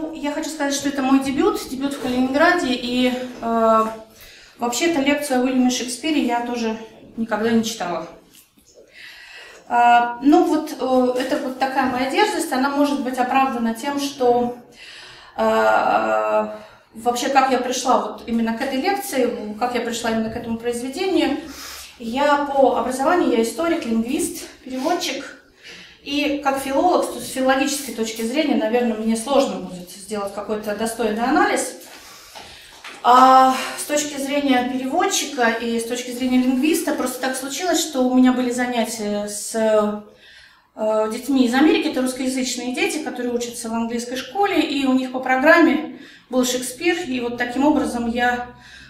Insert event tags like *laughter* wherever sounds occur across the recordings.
Ну, я хочу сказать, что это мой дебют, дебют в Калининграде, и э, вообще-то лекцию о Уильяме Шекспире я тоже никогда не читала. Э, ну, вот э, это вот такая моя дерзость, она может быть оправдана тем, что э, вообще как я пришла вот именно к этой лекции, как я пришла именно к этому произведению. Я по образованию, я историк, лингвист, переводчик, и как филолог, с филологической точки зрения, наверное, мне сложно будет сделать какой-то достойный анализ. А с точки зрения переводчика и с точки зрения лингвиста, просто так случилось, что у меня были занятия с э, детьми из Америки, это русскоязычные дети, которые учатся в английской школе, и у них по программе был Шекспир, и вот таким образом я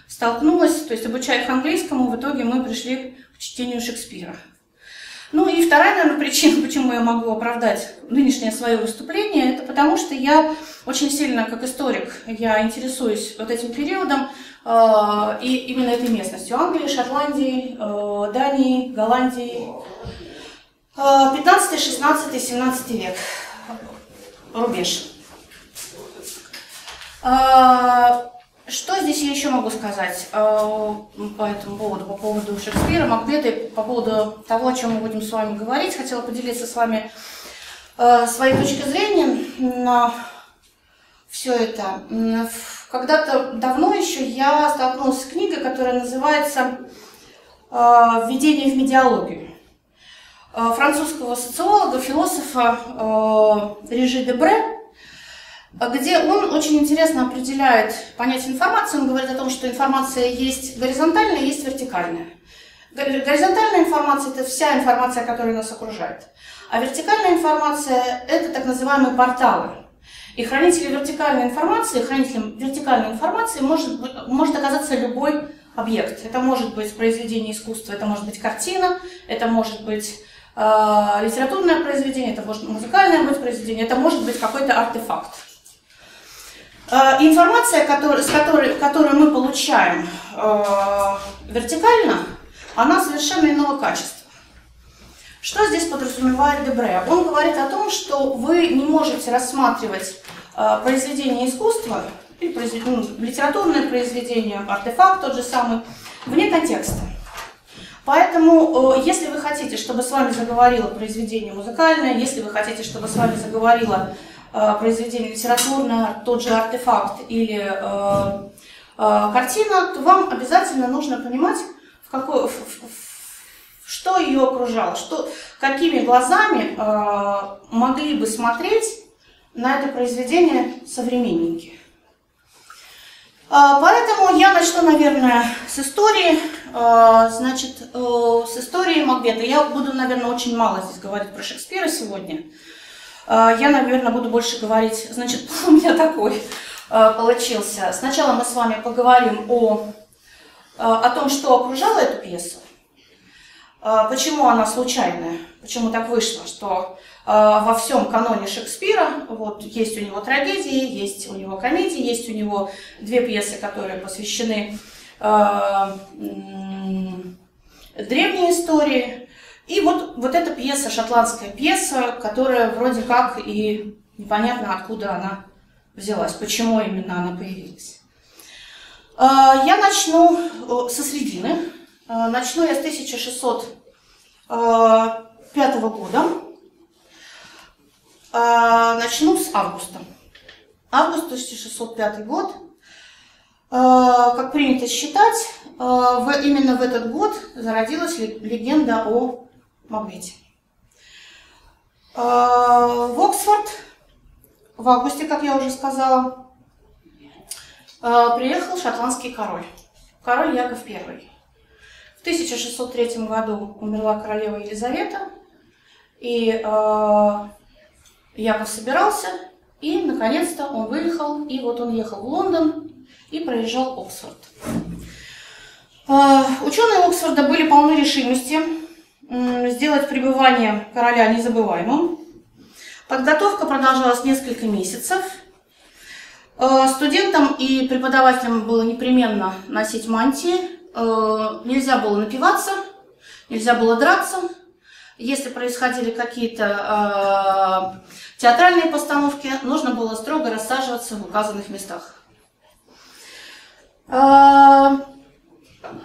столкнулась, то есть обучая их английскому, в итоге мы пришли к чтению Шекспира. Ну и вторая, наверное, причина, *laughs* почему я могу оправдать нынешнее свое выступление, это потому что я очень сильно, как историк, я интересуюсь вот этим периодом э, и именно этой местностью. Англии, Шотландии, э, Дании, Голландии. Э, 15, 16, 17 век. Рубеж. Э, что здесь я еще могу сказать э, по этому поводу, по поводу Шекспира, Макбета по поводу того, о чем мы будем с вами говорить? Хотела поделиться с вами э, своей точкой зрения на все это. Когда-то давно еще я столкнулась с книгой, которая называется э, «Введение в медиалогию» французского социолога, философа Режи Дебре, где он очень интересно определяет понятие информации. Он говорит о том, что информация есть горизонтальная, есть вертикальная. Горизонтальная информация – это вся информация, которая нас окружает. А вертикальная информация – это так называемые порталы. И хранителем вертикальной информации, хранителем вертикальной информации может, может оказаться любой объект. Это может быть произведение искусства, это может быть картина, это может быть э, литературное произведение, это может музыкальное быть произведение, это может быть какой-то артефакт. Э, информация, который, с которой, которую мы получаем э, вертикально, она совершенно иного качества. Что здесь подразумевает Дебре? Он говорит о том, что вы не можете рассматривать э, произведение искусства, или произведение, ну, литературное произведение, артефакт тот же самый, вне контекста. Поэтому, если вы хотите, чтобы с вами заговорило произведение музыкальное, если вы хотите, чтобы с вами заговорило Э, произведение литературное, тот же артефакт или э, э, картина, то вам обязательно нужно понимать, в какой, в, в, что ее окружало, что, какими глазами э, могли бы смотреть на это произведение современники. Э, поэтому я начну, наверное, с истории. Э, значит, с истории Макбета. Я буду, наверное, очень мало здесь говорить про Шекспира сегодня. А, я, наверное, буду больше говорить, значит, *laughs* у меня такой а, получился. Сначала мы с вами поговорим о, а, о том, что окружало эту пьесу, почему она случайная, почему так вышло, что во всем каноне Шекспира вот, есть у него трагедии, есть у него комедии, есть у него две пьесы, которые посвящены древней истории, и вот, вот эта пьеса, шотландская пьеса, которая вроде как и непонятно откуда она взялась, почему именно она появилась. А, я начну со средины. А, начну я с 1605 года. А, начну с августа. Август 1605 год. Как принято считать, именно в этот год зародилась легенда о Магните. А, в Оксфорд в августе, как я уже сказала, а, приехал шотландский король, король Яков I. В 1603 году умерла королева Елизавета, и а, Яков собирался, и наконец-то он выехал, и вот он ехал в Лондон и проезжал Оксфорд. Ученые Оксфорда были полны решимости сделать пребывание короля незабываемым. Подготовка продолжалась несколько месяцев. Э, студентам и преподавателям было непременно носить мантии. Э, нельзя было напиваться, нельзя было драться, Если происходили какие-то э, театральные постановки, нужно было строго рассаживаться в указанных местах. Э,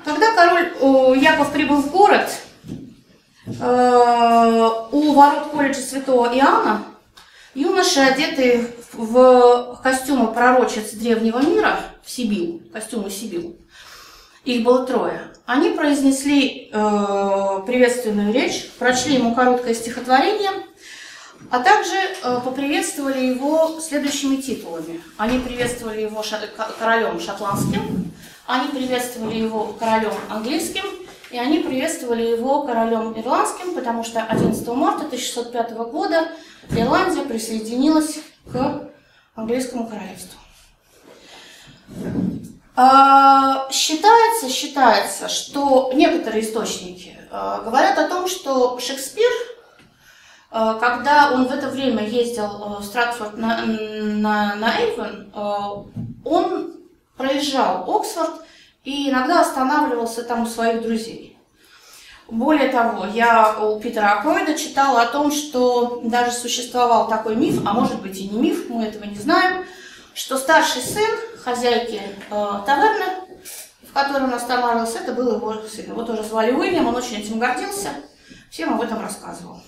когда король Яков прибыл в город, у ворот колледжа Святого Иоанна юноши, одетые в костюмы пророчец древнего мира, в Сибил, костюмы Сибил, их было трое. Они произнесли э, приветственную речь, прочли ему короткое стихотворение, а также э, поприветствовали его следующими титулами. Они приветствовали его ша- королем шотландским, они приветствовали его королем английским, и они приветствовали его королем ирландским, потому что 11 марта 1605 года Ирландия присоединилась к английскому королевству. А, считается, считается, что некоторые источники а, говорят о том, что Шекспир, а, когда он в это время ездил в Стратфорд на, на, на Эйвен, он проезжал Оксфорд и иногда останавливался там у своих друзей. Более того, я у Питера Акройда читала о том, что даже существовал такой миф, а может быть и не миф, мы этого не знаем, что старший сын хозяйки э, таверны, в которой он останавливался, это был его сын. Его тоже звали Уильям, он очень этим гордился, всем об этом рассказывал.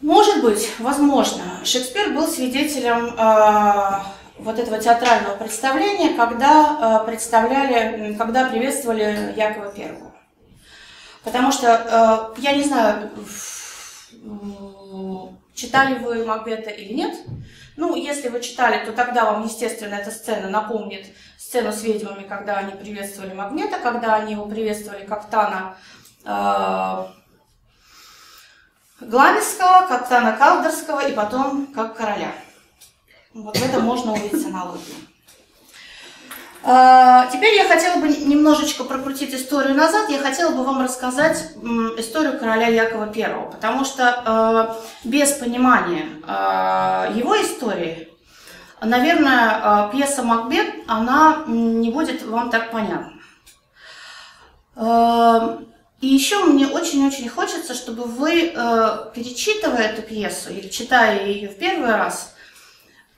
Может быть, возможно, Шекспир был свидетелем э, вот этого театрального представления, когда э, представляли, когда приветствовали Якова Первого. Потому что, э, я не знаю, читали вы Макбета или нет, ну, если вы читали, то тогда вам, естественно, эта сцена напомнит сцену с ведьмами, когда они приветствовали Магнета, когда они его приветствовали как Тана э, Гламисского, как Калдерского и потом как короля. Вот в этом можно увидеть аналогию. А, теперь я хотела бы немножечко прокрутить историю назад. Я хотела бы вам рассказать историю короля Якова I, потому что а, без понимания а, его истории, наверное, пьеса «Макбет», она не будет вам так понятна. И еще мне очень-очень хочется, чтобы вы, перечитывая эту пьесу или читая ее в первый раз,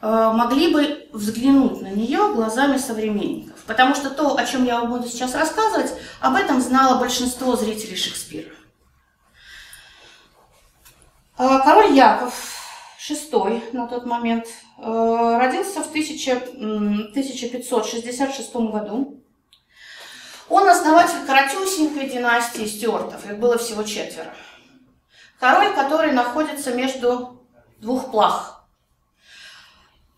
могли бы взглянуть на нее глазами современников. Потому что то, о чем я вам буду сейчас рассказывать, об этом знало большинство зрителей Шекспира. Э, король Яков VI на тот момент э, родился в 1566 году. Он основатель коротюсенькой династии стюартов, их было всего четверо. Король, который находится между двух плах –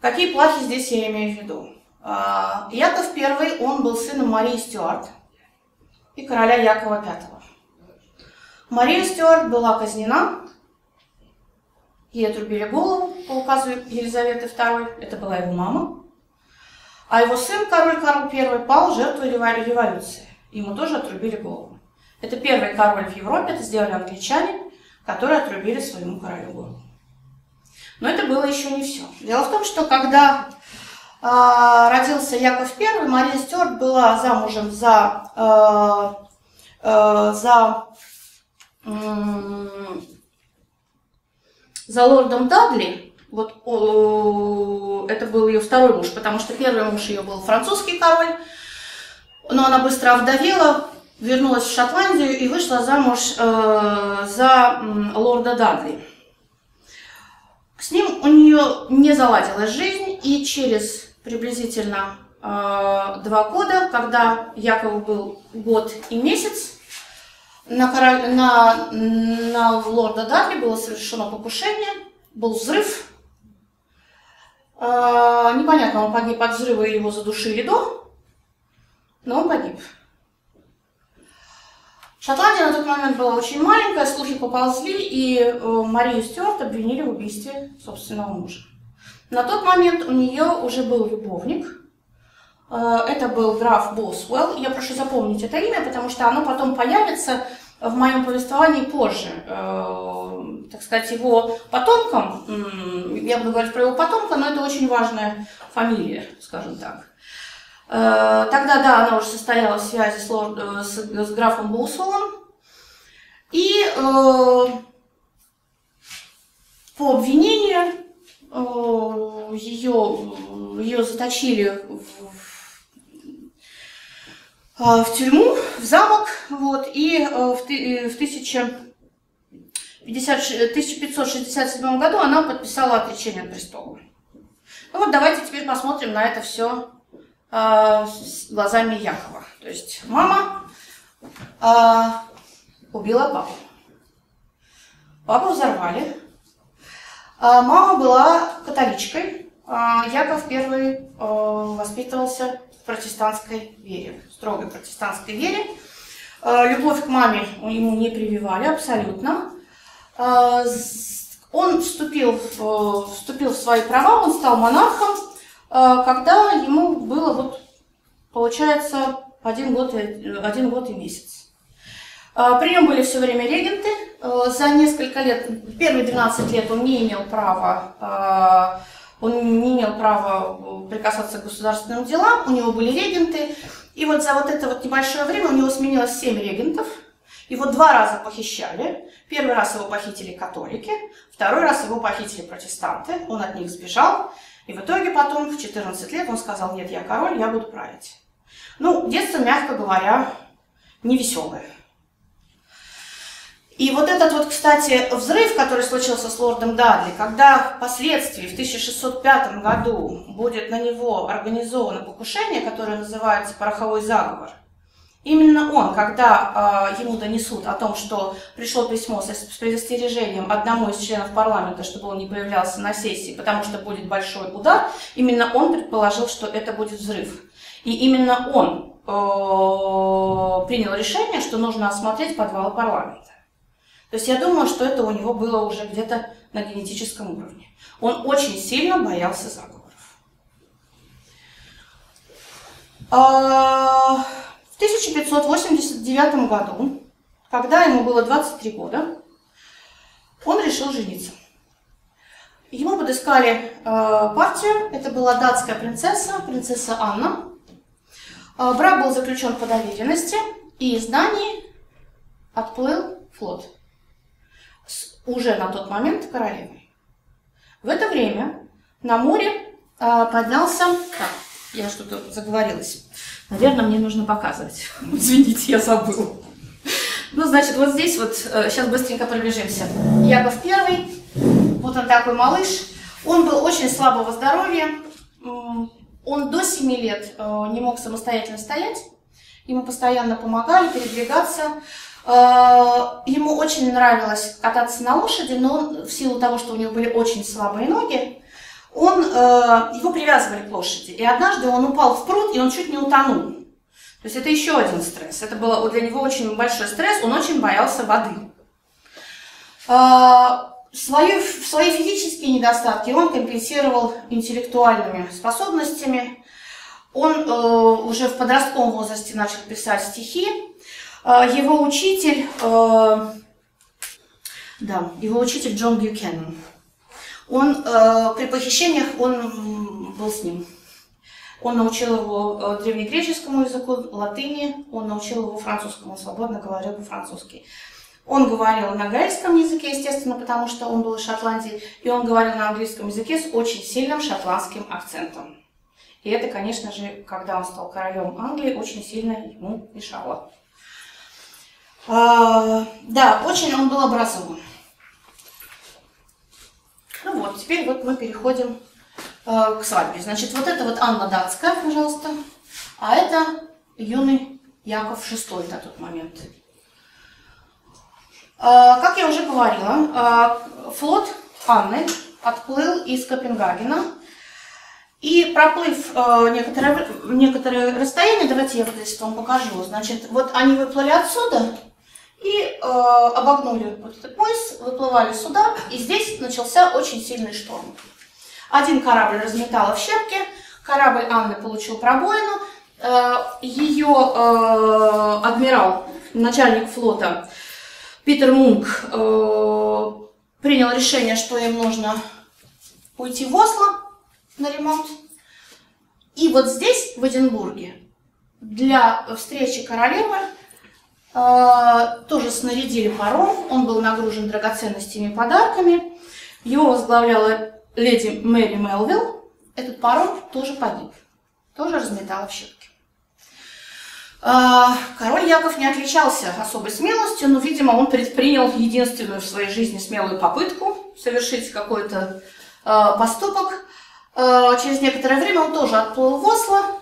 Какие плахи здесь я имею в виду? А, Яков I, он был сыном Марии Стюарт и короля Якова V. Мария Стюарт была казнена, ей отрубили голову по указу Елизаветы II, это была его мама. А его сын, король Карл I, пал жертвой революции. Ему тоже отрубили голову. Это первый король в Европе, это сделали англичане, которые отрубили своему королю голову. Но это было еще не все. Дело в том, что когда э, родился Яков I, Мария Стюарт была замужем за, э, э, за, э, за лордом Дадли. Вот э, это был ее второй муж, потому что первый муж ее был французский король, но она быстро овдовела, вернулась в Шотландию и вышла замуж э, за э, лорда Дадли. С ним у нее не заладилась жизнь, и через приблизительно э, два года, когда Якову был год и месяц, на, король, на, на лорда Дадли было совершено покушение, был взрыв. Э, непонятно, он погиб от взрыва или его задушили до, но он погиб. Шотландия на тот момент была очень маленькая, слухи поползли, и э, Марию Стюарт обвинили в убийстве собственного мужа. На тот момент у нее уже был любовник. Э, это был граф Босвелл. Я прошу запомнить это имя, потому что оно потом появится в моем повествовании позже. Э, так сказать, его потомкам, я буду говорить про его потомка, но это очень важная фамилия, скажем так. Э, тогда, да, она уже состояла в связи с, лорд, э, с, с графом Булсулом. И э, по обвинению э, ее, ее заточили в, в, в тюрьму, в замок, вот, и э, в, в 1000 1567 году она подписала отречение от престола. Ну вот давайте теперь посмотрим на это все э, с глазами Якова. То есть мама э, убила папу. Папу взорвали. А мама была католичкой. Яков первый э, воспитывался в протестантской вере, строгой протестантской вере. Э, любовь к маме ему не прививали абсолютно. Э, он вступил в, вступил в свои права, он стал монархом, э, когда ему было, вот, получается, один год, один год и месяц. Э, при нем были все время регенты. За несколько лет, первые 12 лет он не имел права, он не имел права прикасаться к государственным делам, у него были регенты. И вот за вот это вот небольшое время у него сменилось 7 регентов – его два раза похищали. Первый раз его похитили католики, второй раз его похитили протестанты. Он от них сбежал. И в итоге потом, в 14 лет, он сказал, нет, я король, я буду править. Ну, детство, мягко говоря, невеселое. И вот этот вот, кстати, взрыв, который случился с лордом Дадли, когда впоследствии, в 1605 году, будет на него организовано покушение, которое называется «Пороховой заговор», Именно он, когда э, ему донесут о том, что пришло письмо с, с предостережением одному из членов парламента, чтобы он не появлялся на сессии, потому что будет большой удар, именно он предположил, что это будет взрыв. И именно он э, принял решение, что нужно осмотреть подвалы парламента. То есть я думаю, что это у него было уже где-то на генетическом уровне. Он очень сильно боялся заговоров. В 1589 году, когда ему было 23 года, он решил жениться. Ему подыскали э, партию, это была датская принцесса, принцесса Анна. Э, брак был заключен по доверенности, и из Дании отплыл флот с уже на тот момент королевой. В это время на море э, поднялся... Так, я что-то заговорилась. Наверное, мне нужно показывать. *laughs* Извините, я забыл. Ну, значит, вот здесь вот, сейчас э, быстренько пробежимся. Яков первый, вот он такой малыш. Он был очень слабого здоровья. Он до 7 лет э, не мог самостоятельно стоять. Ему постоянно помогали передвигаться. Э, ему очень нравилось кататься на лошади, но в силу того, что у него были очень слабые ноги, он, э, его привязывали к лошади. И однажды он упал в пруд, и он чуть не утонул. То есть это еще один стресс. Это был для него очень большой стресс, он очень боялся воды. Э, свои, свои физические недостатки он компенсировал интеллектуальными способностями. Он э, уже в подростковом возрасте начал писать стихи. Его учитель, да, его учитель Джон Бьюкеннон, он э, при похищениях он был с ним. Он научил его э, древнегреческому языку, латыни, он научил его французскому, свободно говорил по-французски. Он говорил на гальском языке, естественно, потому что он был из Шотландии, и он говорил на английском языке с очень сильным шотландским акцентом. И это, конечно же, когда он стал королем Англии, очень сильно ему мешало. А, да, очень он был образован. Ну вот, теперь вот мы переходим э, к свадьбе. Значит, вот это вот Анна Датская, пожалуйста, а это юный Яков VI на тот момент. Э, как я уже говорила, э, флот Анны отплыл из Копенгагена. И проплыв э, некоторое, некоторое расстояние, давайте я вот здесь вам покажу. Значит, вот они выплыли отсюда, и э, обогнули вот этот мыс, выплывали сюда, и здесь начался очень сильный шторм. Один корабль разметало в щепки, корабль Анны получил пробоину, э, ее э, адмирал, начальник флота Питер Мунк э, принял решение, что им нужно уйти в Осло на ремонт. И вот здесь, в Эдинбурге, для встречи королевы тоже снарядили паром, он был нагружен драгоценностями и подарками. Его возглавляла леди Мэри Мелвилл. Этот паром тоже погиб, тоже разметало в щепки. Король Яков не отличался особой смелостью, но, видимо, он предпринял единственную в своей жизни смелую попытку совершить какой-то поступок. Через некоторое время он тоже отплыл в Осло,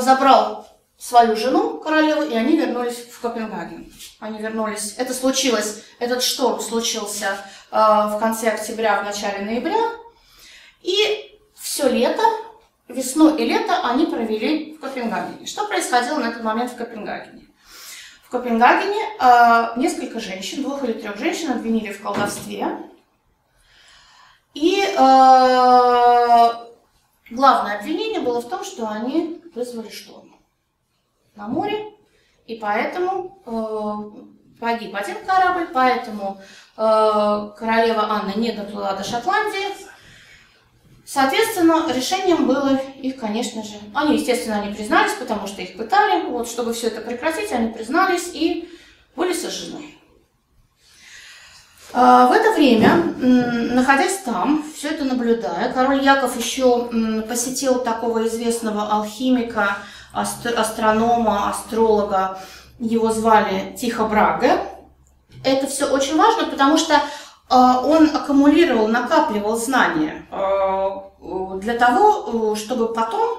забрал свою жену, королеву, и они вернулись в Копенгаген. Они вернулись. Это случилось, этот шторм случился э, в конце октября, в начале ноября. И все лето, весну и лето они провели в Копенгагене. Что происходило на этот момент в Копенгагене? В Копенгагене э, несколько женщин, двух или трех женщин обвинили в колдовстве. И э, главное обвинение было в том, что они вызвали шторм на море, и поэтому э, погиб один корабль, поэтому э, королева Анна не доплыла до Шотландии. Соответственно, решением было их, конечно же, они, естественно, они признались, потому что их пытали, вот, чтобы все это прекратить, они признались и были сожжены. А, в это время, находясь там, все это наблюдая, король Яков еще посетил такого известного алхимика астронома, астролога, его звали Тихо Браге. Это все очень важно, потому что э, он аккумулировал, накапливал знания э, для того, э, чтобы потом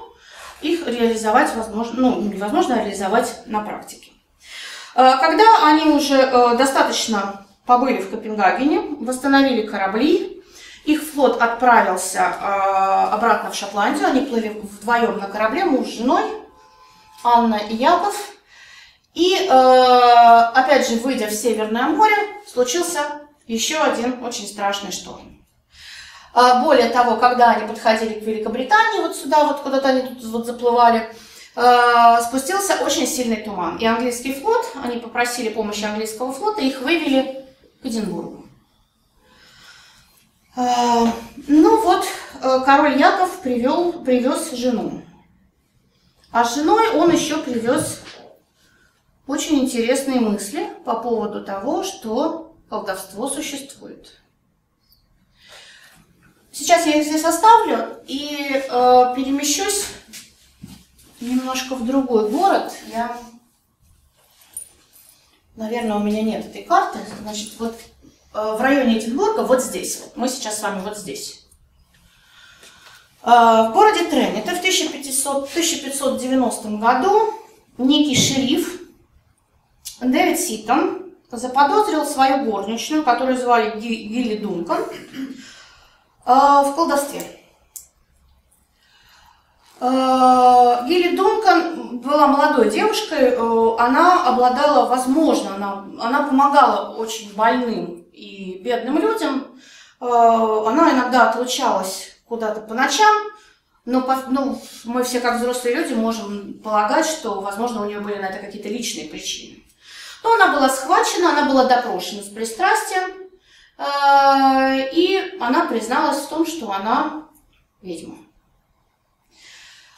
их реализовать возможно, ну, невозможно реализовать на практике. Когда они уже достаточно побыли в Копенгагене, восстановили корабли, их флот отправился обратно в Шотландию, они плыли вдвоем на корабле, муж с женой, Анна Яков. И, э, опять же, выйдя в Северное море, случился еще один очень страшный шторм. Э, более того, когда они подходили к Великобритании, вот сюда, вот куда-то они тут вот заплывали, э, спустился очень сильный туман. И английский флот, они попросили помощи английского флота, их вывели к Эдинбургу. Ну вот, король Яков привел, привез жену. А с женой он еще привез очень интересные мысли по поводу того, что колдовство существует. Сейчас я их здесь оставлю и э, перемещусь немножко в другой город. Я, наверное, у меня нет этой карты. Значит, вот э, в районе Эдинбурга, вот здесь. Мы сейчас с вами вот здесь. А, в городе Трен, это в 1500, 1590 году, некий шериф Дэвид Ситон заподозрил свою горничную, которую звали Гилли Дункан, а, в колдовстве. А, Гилли Дункан была молодой девушкой, она обладала, возможно, она, она помогала очень больным и бедным людям, она иногда отлучалась куда-то по ночам, но ну, мы все как взрослые люди можем полагать, что, возможно, у нее были на это какие-то личные причины. Но она была схвачена, она была допрошена с пристрастием, э, и она призналась в том, что она ведьма.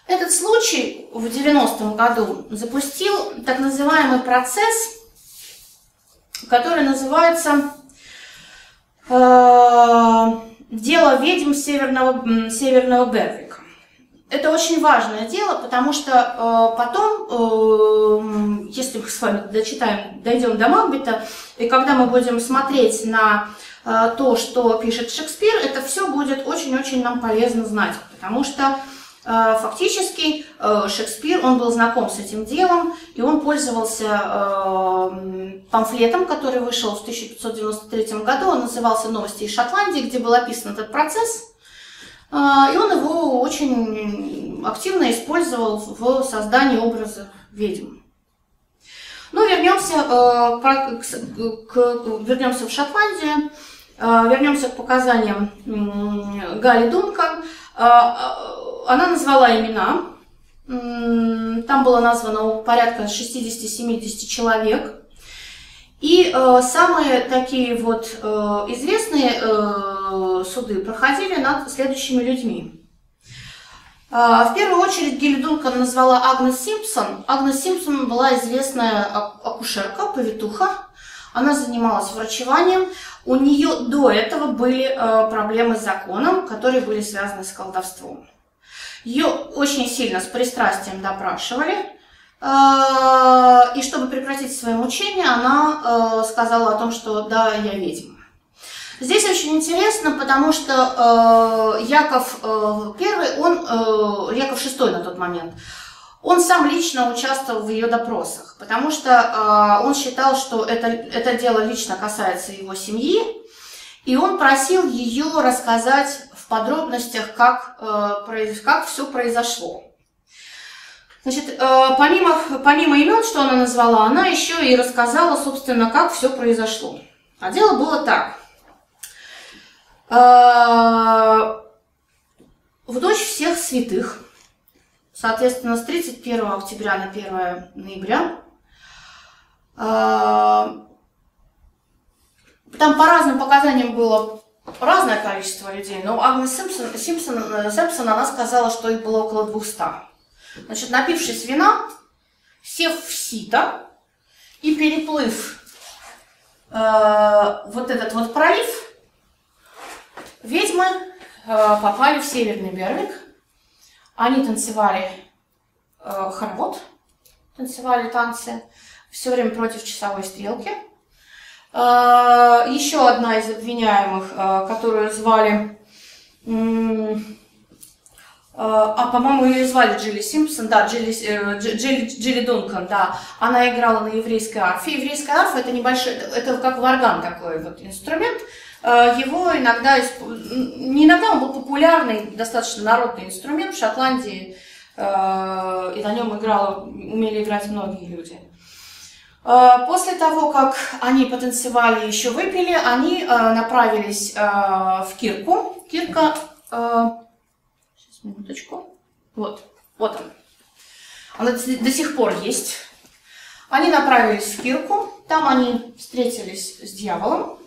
Этот случай в 90-м году запустил так называемый процесс, который называется э, дело ведьм северного, северного Бервика. Это очень важное дело, потому что э, потом, э, если мы с вами дочитаем, дойдем до Макбета, и когда мы будем смотреть на э, то, что пишет Шекспир, это все будет очень-очень нам полезно знать, потому что фактически э, Шекспир, он был знаком с этим делом, и он пользовался э, памфлетом, который вышел в 1593 году, он назывался «Новости из Шотландии», где был описан этот процесс, и он его очень активно использовал в создании образа ведьм. Ну, вернемся, к, вернемся в Шотландию, вернемся к показаниям Гари Дункан она назвала имена. Там было названо порядка 60-70 человек. И э, самые такие вот э, известные э, суды проходили над следующими людьми. Э, В первую очередь Гилли Дункан назвала Агнес Симпсон. Агнес Симпсон была известная акушерка, повитуха. Она занималась врачеванием. У нее до этого были проблемы с законом, которые были связаны с колдовством. Ее очень сильно с пристрастием допрашивали. И чтобы прекратить свои мучения, она сказала о том, что да, я ведьма. Здесь очень интересно, потому что э, Яков э, I, он, э, Яков VI на тот момент, он сам лично участвовал в ее допросах, потому что э, он считал, что это, это дело лично касается его семьи, и он просил ее рассказать в подробностях, как, э, как все произошло. Значит, э, помимо, помимо имен, что она назвала, она еще и рассказала, собственно, как все произошло. А дело было так. А, в ночь всех святых, соответственно, с 31 октября на 1 ноября, там по разным показаниям было разное количество людей, но Агнес Симпсон, Симпсон, Симпсон она сказала, что их было около 200. Значит, напившись вина, сев в сито и переплыв э, вот этот вот пролив, Ведьмы э, попали в Северный Бервик. Они танцевали э, хоровод, танцевали танцы, все время против часовой стрелки. Э, еще одна из обвиняемых, э, которую звали... Э, а, по-моему, ее звали Джилли Симпсон, да, Джилли, э, Джилли, Джилли Дункан, да. Она играла на еврейской арфе. Еврейская арфа это небольшой, это как варган такой вот инструмент, его иногда, не иногда, он был популярный, достаточно народный инструмент в Шотландии, и на нем играло, умели играть многие люди. Э, после того, как они потанцевали, еще выпили, они направились в Кирку. Кирка, сейчас, минуточку, вот, вот он. Она до сих пор есть. Они направились в Кирку, там они встретились с дьяволом,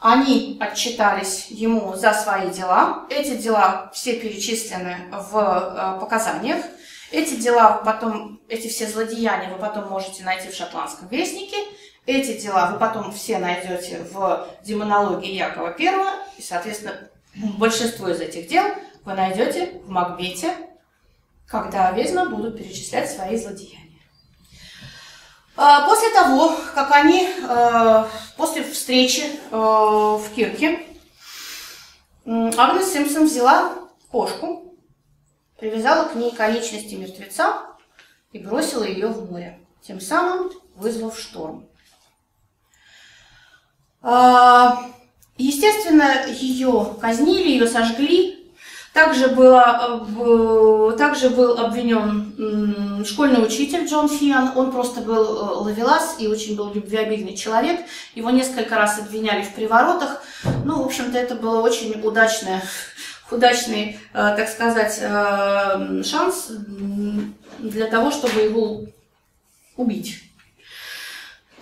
они отчитались ему за свои дела. Эти дела все перечислены в э, показаниях. Эти дела потом, эти все злодеяния вы потом можете найти в шотландском вестнике. Эти дела вы потом все найдете в демонологии Якова I. И, соответственно, большинство из этих дел вы найдете в Макбете, когда ведьмы будут перечислять свои злодеяния. А, после того, как они, э, после встречи э, в Кирке, Агнес Симпсон взяла кошку, привязала к ней конечности мертвеца и бросила ее в море, тем самым вызвав шторм. А, естественно, ее казнили, ее сожгли, также, было, э, также был обвинен школьный учитель Джон Фиан. Он просто был э, ловелас и очень был любвеобильный человек. Его несколько раз обвиняли в приворотах. Ну, в общем-то, это было очень удачное, удачный, э, так сказать, шанс для того, чтобы его убить.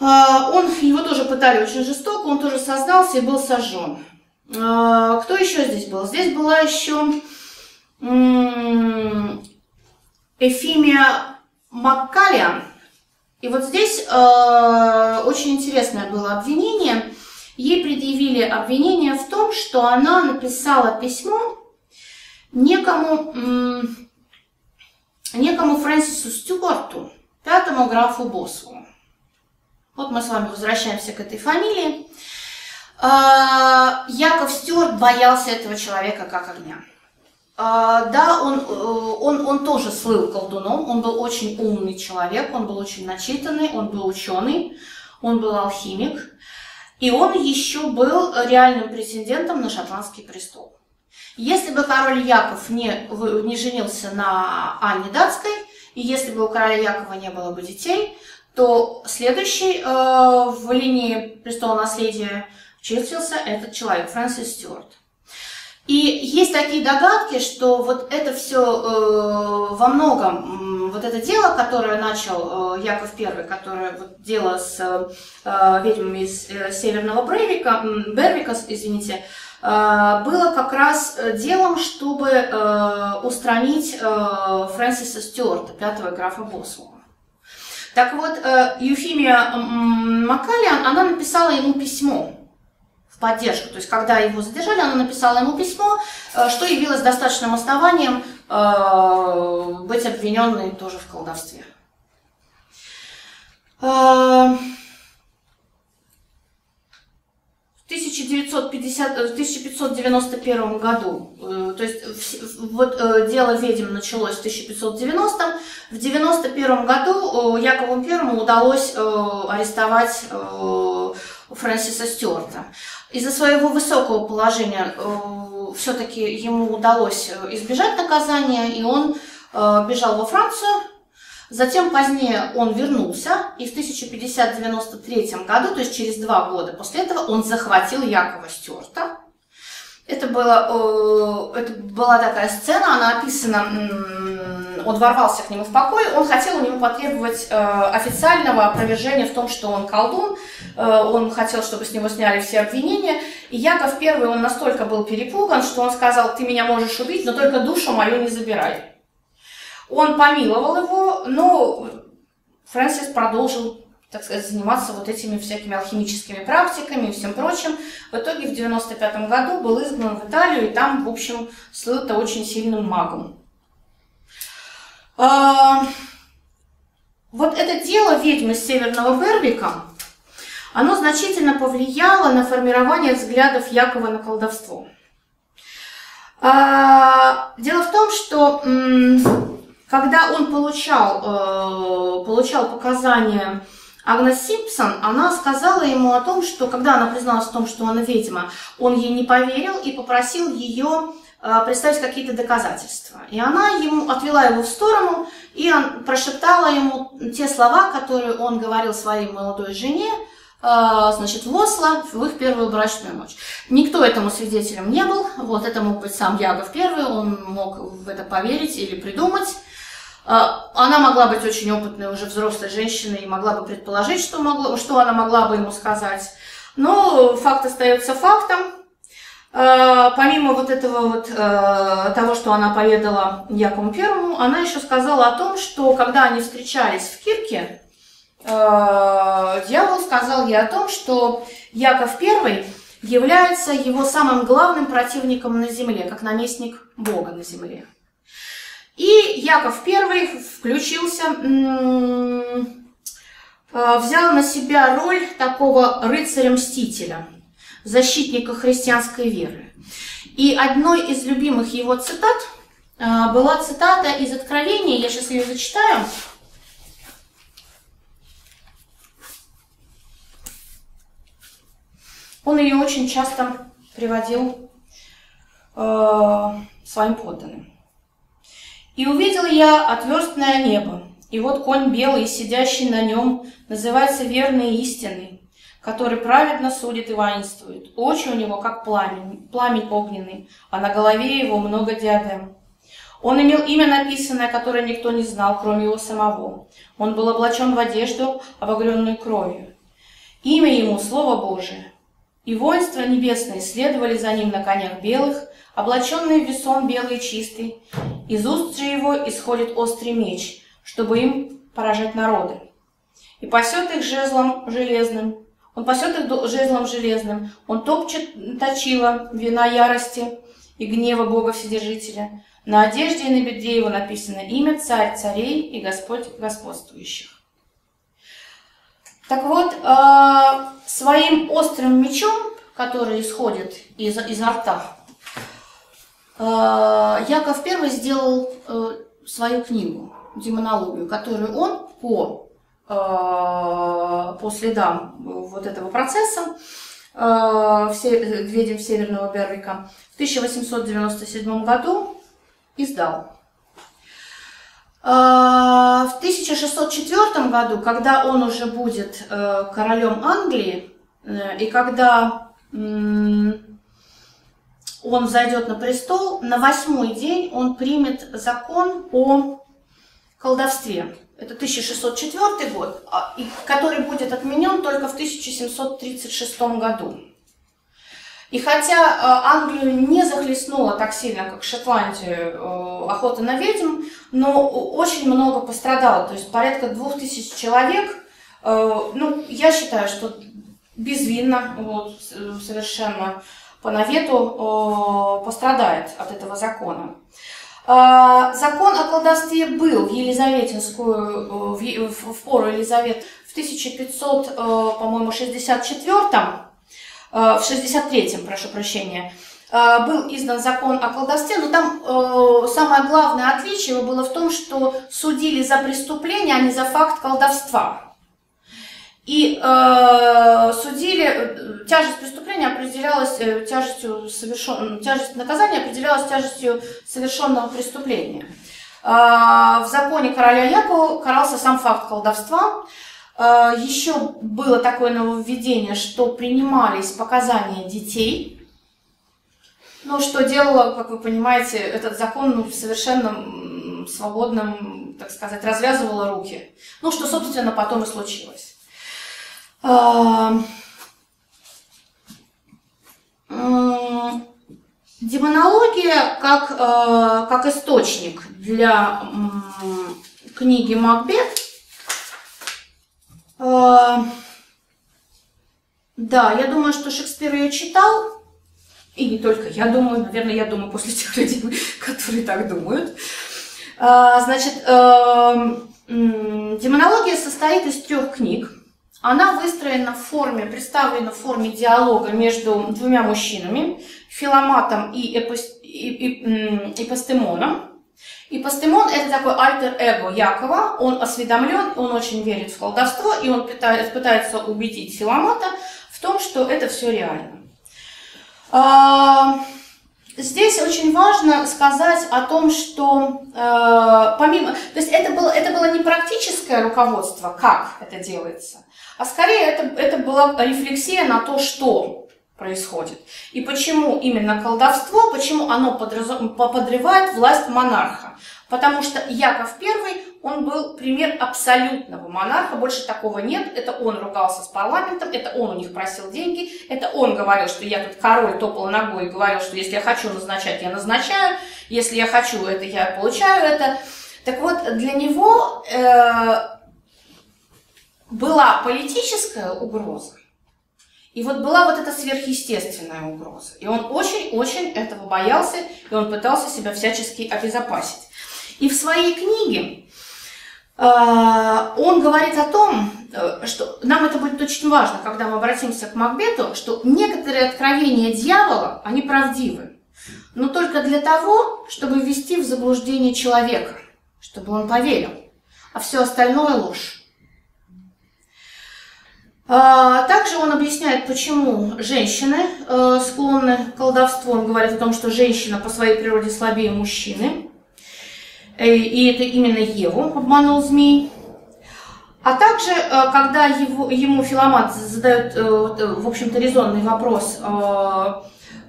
Он, его тоже пытали очень жестоко, он тоже сознался и был сожжен. Кто еще здесь был? Здесь была еще Эфимия Маккалиан. И вот здесь э, очень интересное было обвинение. Ей предъявили обвинение в том, что она написала письмо некому, некому Фрэнсису Стюарту, пятому графу Босву. Вот мы с вами возвращаемся к этой фамилии. А, Яков Стюарт боялся этого человека как огня. А, да, он, э, он, он тоже слыл колдуном, он был очень умный человек, он был очень начитанный, он был ученый, он был алхимик, и он еще был реальным претендентом на шотландский престол. Если бы король Яков не, не женился на Анне Датской, и если бы у короля Якова не было бы детей, то следующий э, в линии престола наследия числился этот человек, Фрэнсис Стюарт. И есть такие догадки, что вот это все э, во многом, вот это дело, которое начал э, Яков I, которое вот дело с э, ведьмами из э, Северного Брейвика, Бервика, извините, было как раз делом, чтобы устранить Фрэнсиса Стюарта, пятого графа Босуэлла. Так вот, Юфимия Макалиан, она написала ему письмо, поддержку. То есть, когда его задержали, она написала ему письмо, э, что явилось достаточным основанием э, быть обвиненной тоже в колдовстве. Э, в 1950, 1591 году, то есть вот дело ведьм началось в 1590, в 91 году Якову Первому удалось арестовать Фрэнсиса Стюарта. Из-за своего высокого положения э, все-таки ему удалось э, избежать наказания, и он э, бежал во Францию. Затем позднее он вернулся, и в 1593 году, то есть через два года после этого, он захватил Якова Стюарта. Это, было, это была такая сцена, она описана он ворвался к нему в покой, он хотел у него потребовать э, официального опровержения в том, что он колдун, э, он хотел, чтобы с него сняли все обвинения, и Яков первый, он настолько был перепуган, что он сказал, ты меня можешь убить, но только душу мою не забирай. Он помиловал его, но Фрэнсис продолжил так сказать, заниматься вот этими всякими алхимическими практиками и всем прочим. В итоге в 95 году был изгнан в Италию, и там, в общем, слыл-то очень сильным магом. А, вот это дело ведьмы Северного Бервика, оно значительно повлияло на формирование взглядов Якова на колдовство. А, дело в том, что когда он получал, э, получал показания Агнес Симпсон, она сказала ему о том, что когда она призналась в том, что она ведьма, он ей не поверил и попросил ее Э, представить какие-то доказательства. И она ему отвела его в сторону и прошептала ему те слова, которые он говорил своей молодой жене, э, значит, в Осло в их первую брачную ночь. Никто этому свидетелем не был, вот это мог быть сам Ягов первый, он мог в это поверить или придумать. Э, она могла быть очень опытной уже взрослой женщиной и могла бы предположить, что, могло, что она могла бы ему сказать. Но факт остается фактом. Э, помимо вот этого вот э, того, что она поведала Якову Первому, она еще сказала о том, что когда они встречались в Кирке, дьявол сказал ей о том, что Яков Первый является его самым главным противником на земле, как наместник Бога на земле. И Яков Первый включился, взял на себя роль такого рыцаря-мстителя – защитника христианской веры. И одной из любимых его цитат а, была цитата из Откровения, я сейчас ее зачитаю. Он ее очень часто приводил э, своим подданным. «И увидел я отверстное небо, и вот конь белый, сидящий на нем, называется верный и истинный, который праведно судит и воинствует. Очи у него, как пламень, пламень огненный, а на голове его много диадем. Он имел имя написанное, которое никто не знал, кроме его самого. Он был облачен в одежду, обогренную кровью. Имя ему – Слово Божие. И воинства небесные следовали за ним на конях белых, облаченные в весон белый и чистый. Из уст же его исходит острый меч, чтобы им поражать народы. И пасет их жезлом железным, он пасет их жезлом железным, он топчет точила вина ярости и гнева Бога Вседержителя. На одежде и на бедре его написано имя Царь царей и Господь господствующих. Так вот, э, своим острым мечом, который исходит из, изо рта, Яков I сделал э, свою книгу, демонологию, которую он по Э, по следам вот этого процесса э, ведьм Северного Бервика в 1897 году издал. Э, в 1604 году, когда он уже будет королем Англии, и когда он зайдет на престол, на восьмой день он примет закон о колдовстве это 1604 год, а, который будет отменен только в 1736 году. И хотя Англию не захлестнула так сильно, как Шотландию, охота на ведьм, но очень много пострадало, то есть порядка двух тысяч человек. Ну, я считаю, что безвинно, вот, совершенно по навету пострадает от этого закона. А, закон о колдовстве был в Елизаветинскую, в, в, пору Елизавет в 1500, э, по-моему, 64 э, в 63-м, прошу прощения, э, был издан закон о колдовстве, но там самое главное отличие было в том, что судили за преступление, а не за факт колдовства. И э, судили, э, тяжесть преступления определялась э, тяжестью совершен, тяжесть наказания определялась тяжестью совершенного преступления. Э, в законе короля Якова карался сам факт колдовства. Э, еще было такое нововведение, что принимались показания детей, но что делало, как вы понимаете, этот закон ну, совершенно свободным, так сказать, развязывало руки. Ну, что, собственно, потом и случилось. Демонология как, э, как источник для книги Макбет. Э, да, я думаю, что Шекспир ее читал. И не только я думаю, наверное, я думаю после тех людей, *laughs* которые так думают. Э, значит, демонология состоит из трех книг. Она выстроена в форме, представлена в форме диалога между двумя мужчинами, Филоматом и, эпос, и, Эпостемоном. Эпостемон – это такой альтер-эго Якова, он осведомлен, он очень верит в колдовство, и он пытается, убедить Филомата в том, что это все реально. Здесь очень важно сказать о том, что э, помимо, то есть это было, это было не практическое руководство, как это делается, а скорее это, это была рефлексия на то, что происходит. И почему именно колдовство, почему оно подрывает власть монарха. Потому что Яков I, он был пример абсолютного монарха, больше такого нет. Это он ругался с парламентом, это он у них просил деньги, это он говорил, что я тут король, топал ногой и говорил, что если я хочу назначать, я назначаю, если я хочу это, я получаю это. Так вот, для него э, была политическая угроза, и вот была вот эта сверхъестественная угроза. И он очень-очень этого боялся, и он пытался себя всячески обезопасить. И в своей книге э, он говорит о том, э, что нам это будет очень важно, когда мы обратимся к Макбету, что некоторые откровения дьявола, они правдивы, но только для того, чтобы ввести в заблуждение человека, чтобы он поверил, а все остальное ложь. Э, также он объясняет, почему женщины склонны к колдовству. Он говорит о том, что женщина по своей природе слабее мужчины. Э, и это именно Еву обманул змей. А также, э, когда его, ему Филомат задает, э, в общем-то, резонный вопрос,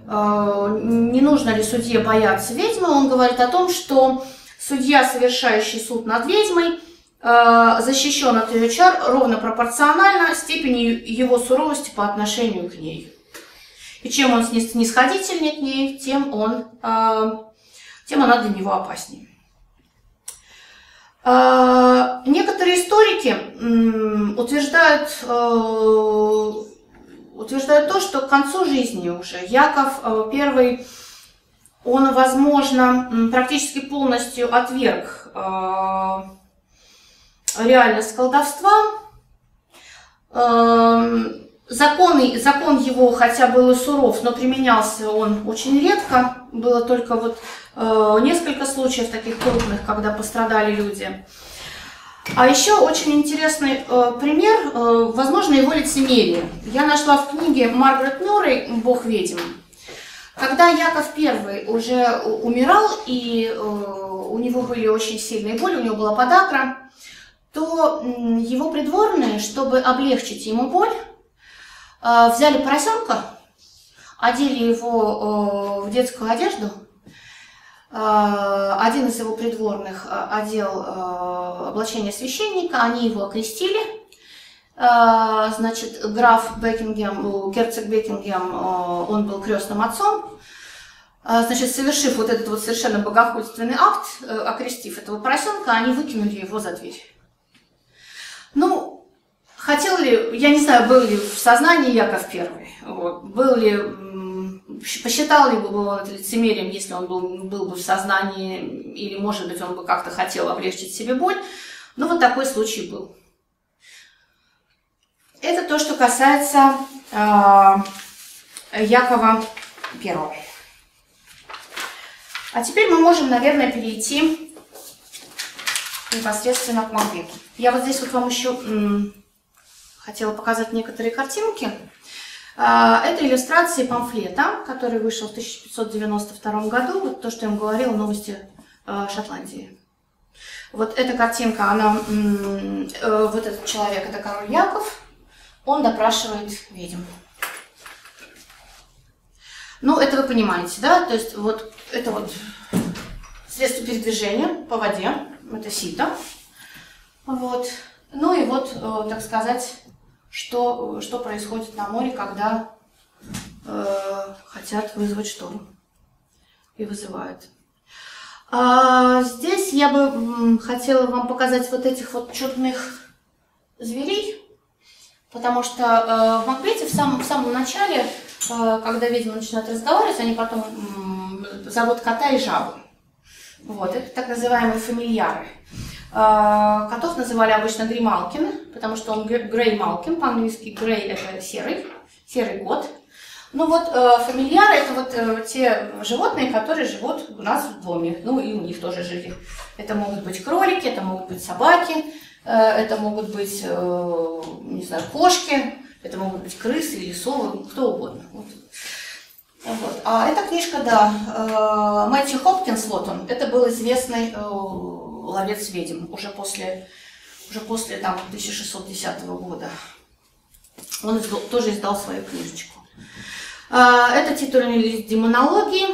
не нужно ли судье бояться ведьмы, он говорит о том, что судья, совершающий суд над ведьмой, защищен от ее чар ровно пропорционально степени его суровости по отношению к ней. И чем он снисходительнее к ней, тем, он, тем она для него опаснее. А, некоторые историки утверждают, э, утверждают то, что к концу жизни уже Яков э, он, возможно, практически полностью отверг э, реальность колдовства. Законы, закон его, хотя был и суров, но применялся он очень редко. Было только вот э, несколько случаев таких крупных, когда пострадали люди. А еще очень интересный э, пример, э, возможно, его лицемерие. Я нашла в книге Маргарет Мюррей «Бог ведьм». Когда Яков I уже умирал, и э, у него были очень сильные боли, у него была подагра, то э, его придворные, чтобы облегчить ему боль, взяли поросенка одели его в детскую одежду. Э, один из его придворных э, одел э, облачение священника, они его окрестили, Значит, граф Бекингем, герцог Бекингем, он был крестным отцом. Значит, совершив вот этот вот совершенно богохульственный акт, окрестив этого поросенка, они выкинули его за дверь. Ну, хотел ли, я не знаю, был ли в сознании Яков Первый, вот, был ли посчитал ли бы это лицемерием, если он был, был бы в сознании, или, может быть, он бы как-то хотел облегчить себе боль. Но вот такой случай был. Это то, что касается э, Якова Первого. А теперь мы можем, наверное, перейти непосредственно к Макбету. Я вот здесь вот вам еще хотела показать некоторые картинки. А, это иллюстрации памфлета, который вышел в 1592 году. Вот то, что я вам говорила, новости а, Шотландии. Вот эта картинка, она, э, вот этот человек, это король Яков, он допрашивает ведьм. Ну, это вы понимаете, да? То есть вот это вот средство передвижения по воде, это сито. Вот. Ну и вот, э, так сказать, что, что происходит на море, когда э, хотят вызвать шторм и вызывают. А здесь я бы хотела вам показать вот этих вот чудных зверей, потому что э, в Макбете в самом, в самом начале, э, когда ведьмы начинают разговаривать, они потом э, зовут кота и жабу. Вот, это так называемые фамильяры. А, котов называли обычно Грималкин, потому что он Грей Малкин, по-английски Грей это серый, серый кот. Ну вот э, фамильяры это вот э, те животные, которые живут у нас в доме, ну и у них тоже жили. Это могут быть кролики, это могут быть собаки, э, это могут быть, не знаю, кошки, это могут быть крысы или совы, кто угодно. Вот. Вот. А эта книжка, да, Мэтью Хопкинс, вот он, это был известный ловец ведьм уже после, уже после там, 1610 года. Он издал, тоже издал свою книжечку. А, это титульный лист демонологии.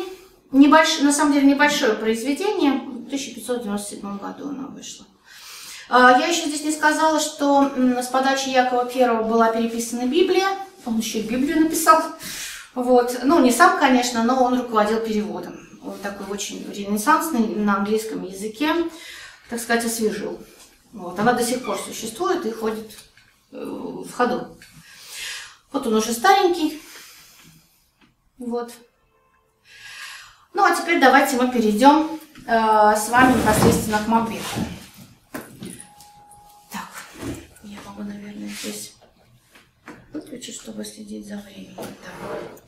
Небольш, на самом деле небольшое произведение. В 1597 году оно вышло. А, я еще здесь не сказала, что с подачи Якова I была переписана Библия. Он еще и Библию написал. Вот. Ну, не сам, конечно, но он руководил переводом. Он такой очень ренессансный на английском языке так сказать, освежил. Вот. Она до сих пор существует и ходит э, в ходу. Вот он уже старенький. Вот. Ну, а теперь давайте мы перейдем э, с вами непосредственно к Макбету. Так, я могу, наверное, здесь выключить, чтобы следить за временем. Так.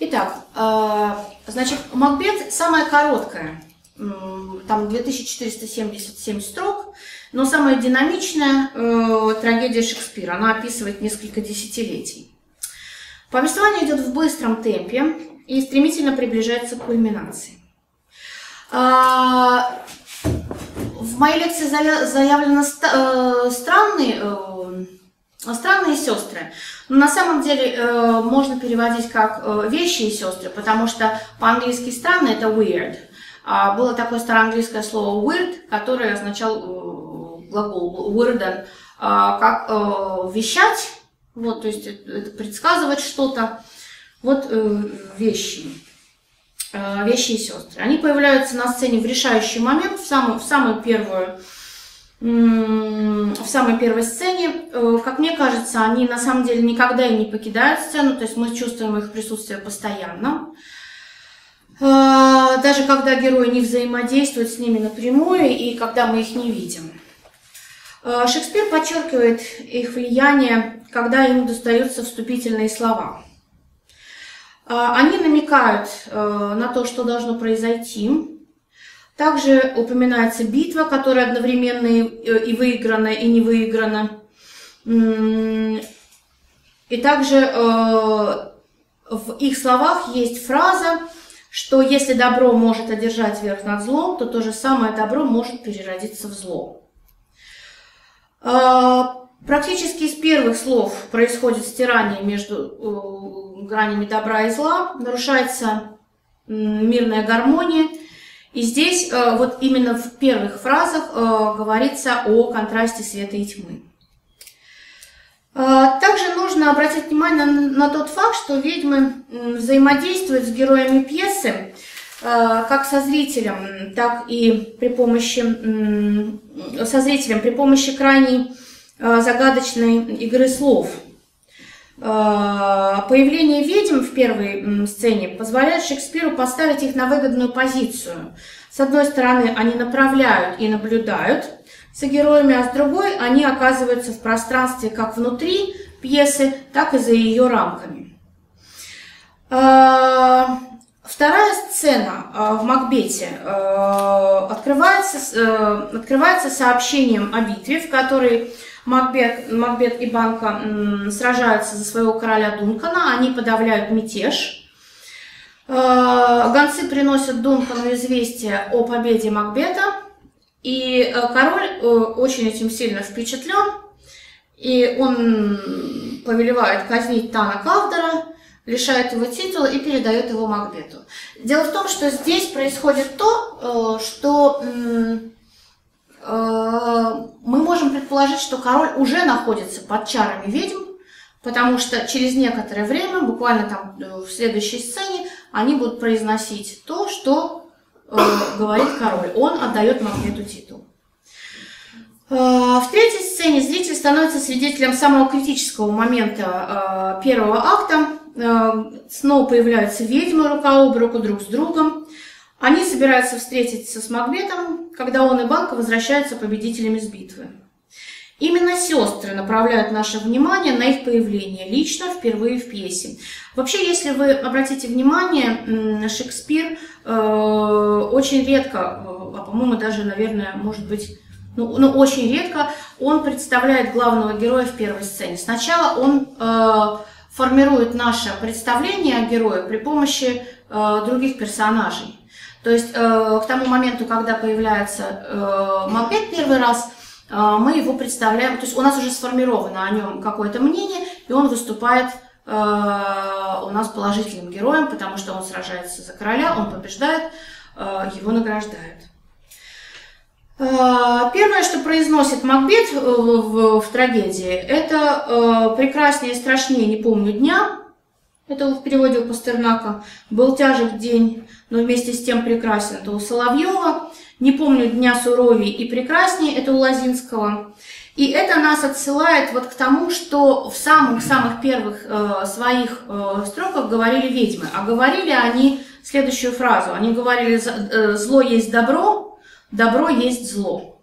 Итак, э, значит, Макбет самая короткая там 2477 строк, но самая динамичная э, трагедия Шекспира, она описывает несколько десятилетий. Повествование идет в быстром темпе и стремительно приближается к кульминации. А, в моей лекции заявлено э, странные, э, странные сестры, но на самом деле э, можно переводить как э, вещи и сестры, потому что по-английски странные это weird – было такое староанглийское слово weird, которое означал э, глагол weirden, а, как э, вещать, вот, то есть это предсказывать что-то. Вот э, вещи, вещи и сестры. Они появляются на сцене в решающий момент, в самую, в самую первую в самой первой сцене. Как мне кажется, они на самом деле никогда и не покидают сцену, то есть мы чувствуем их присутствие постоянно. Даже когда герои не взаимодействуют с ними напрямую и когда мы их не видим. А, Шекспир подчеркивает их влияние, когда им достаются вступительные слова. А, они намекают на то, что должно произойти. Также упоминается битва, которая одновременно и выиграна, и не выиграна. И также в их словах есть фраза что если добро может одержать верх над злом, то то же самое добро может переродиться в зло. А, практически из первых слов происходит стирание между э, гранями добра и зла, нарушается мирная гармония. И здесь э, вот именно в первых фразах э, говорится о контрасте света и тьмы. А, также нужно обратить внимание на, тот факт, что ведьмы взаимодействуют с героями пьесы а, как со зрителем, так и при помощи со зрителем при помощи крайней а, загадочной игры слов. Появление ведьм в первой сцене позволяет Шекспиру поставить их на выгодную позицию. С одной стороны, они направляют и наблюдают за героями, а с другой они оказываются в пространстве как внутри пьесы, так и за ее рамками. А, вторая сцена а, в Макбете а, открывается, открывается сообщением о битве, в которой Макбет, Макбет и Банка сражаются за своего короля Дункана, они подавляют мятеж. Гонцы приносят Дункану известие о победе Макбета – и э, король э, очень этим сильно впечатлен, и он повелевает казнить Тана Кавдера, лишает его титула и передает его Макбету. Дело в том, что здесь происходит то, э, что мы можем предположить, что король уже находится под чарами ведьм, потому что через некоторое время, буквально там в следующей сцене, они будут произносить то, что говорит король. Он отдает Макбету титул. Э, в третьей сцене зритель становится свидетелем самого критического момента э, первого акта. Снова появляются ведьмы рука об руку друг с другом. Они собираются встретиться с Макбетом, когда он и Банка возвращаются победителями с битвы. Именно сестры направляют наше внимание на их появление лично впервые в пьесе. Вообще, если вы обратите внимание, Шекспир э, очень редко, э, а по-моему даже, наверное, может быть, ну, ну, очень редко, он представляет главного героя в первой сцене. Сначала он э, формирует наше представление о герое при помощи э, других персонажей. То есть э, к тому моменту, когда появляется э, Макбет первый раз, мы его представляем, то есть у нас уже сформировано о нем какое-то мнение, и он выступает э, у нас положительным героем, потому что он сражается за короля, он побеждает, э, его награждают. Э, первое, что произносит Макбет в, в трагедии, это «прекраснее и страшнее не помню дня», это в переводе у Пастернака, «был тяжек день, но вместе с тем прекрасен», это у Соловьева, не помню дня суровей и прекраснее, это у Лозинского. И это нас отсылает вот к тому, что в самых-самых первых э, своих э, строках говорили ведьмы. А говорили они следующую фразу. Они говорили, э, зло есть добро, добро есть зло.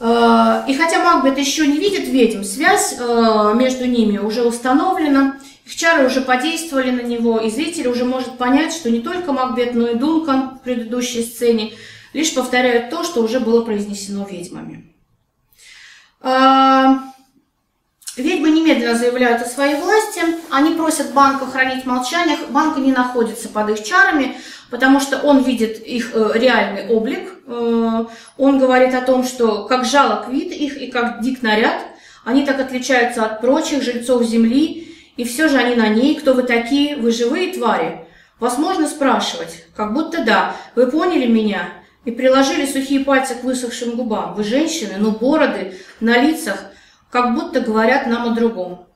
Э, и хотя Макбет еще не видит ведьм, связь э, между ними уже установлена. Их чары уже подействовали на него, и зритель уже может понять, что не только Макбет, но и Дункан в предыдущей сцене лишь повторяют то, что уже было произнесено ведьмами. А, ведьмы немедленно заявляют о своей власти, они просят банка хранить молчание, банка не находится под их чарами, потому что он видит их э, реальный облик, э, он говорит о том, что как жалок вид их и как дик наряд, они так отличаются от прочих жильцов земли, и все же они на ней. Кто вы такие? Вы живые твари? Вас можно спрашивать? Как будто да. Вы поняли меня? И приложили сухие пальцы к высохшим губам. Вы женщины, но бороды на лицах, как будто говорят нам о другом.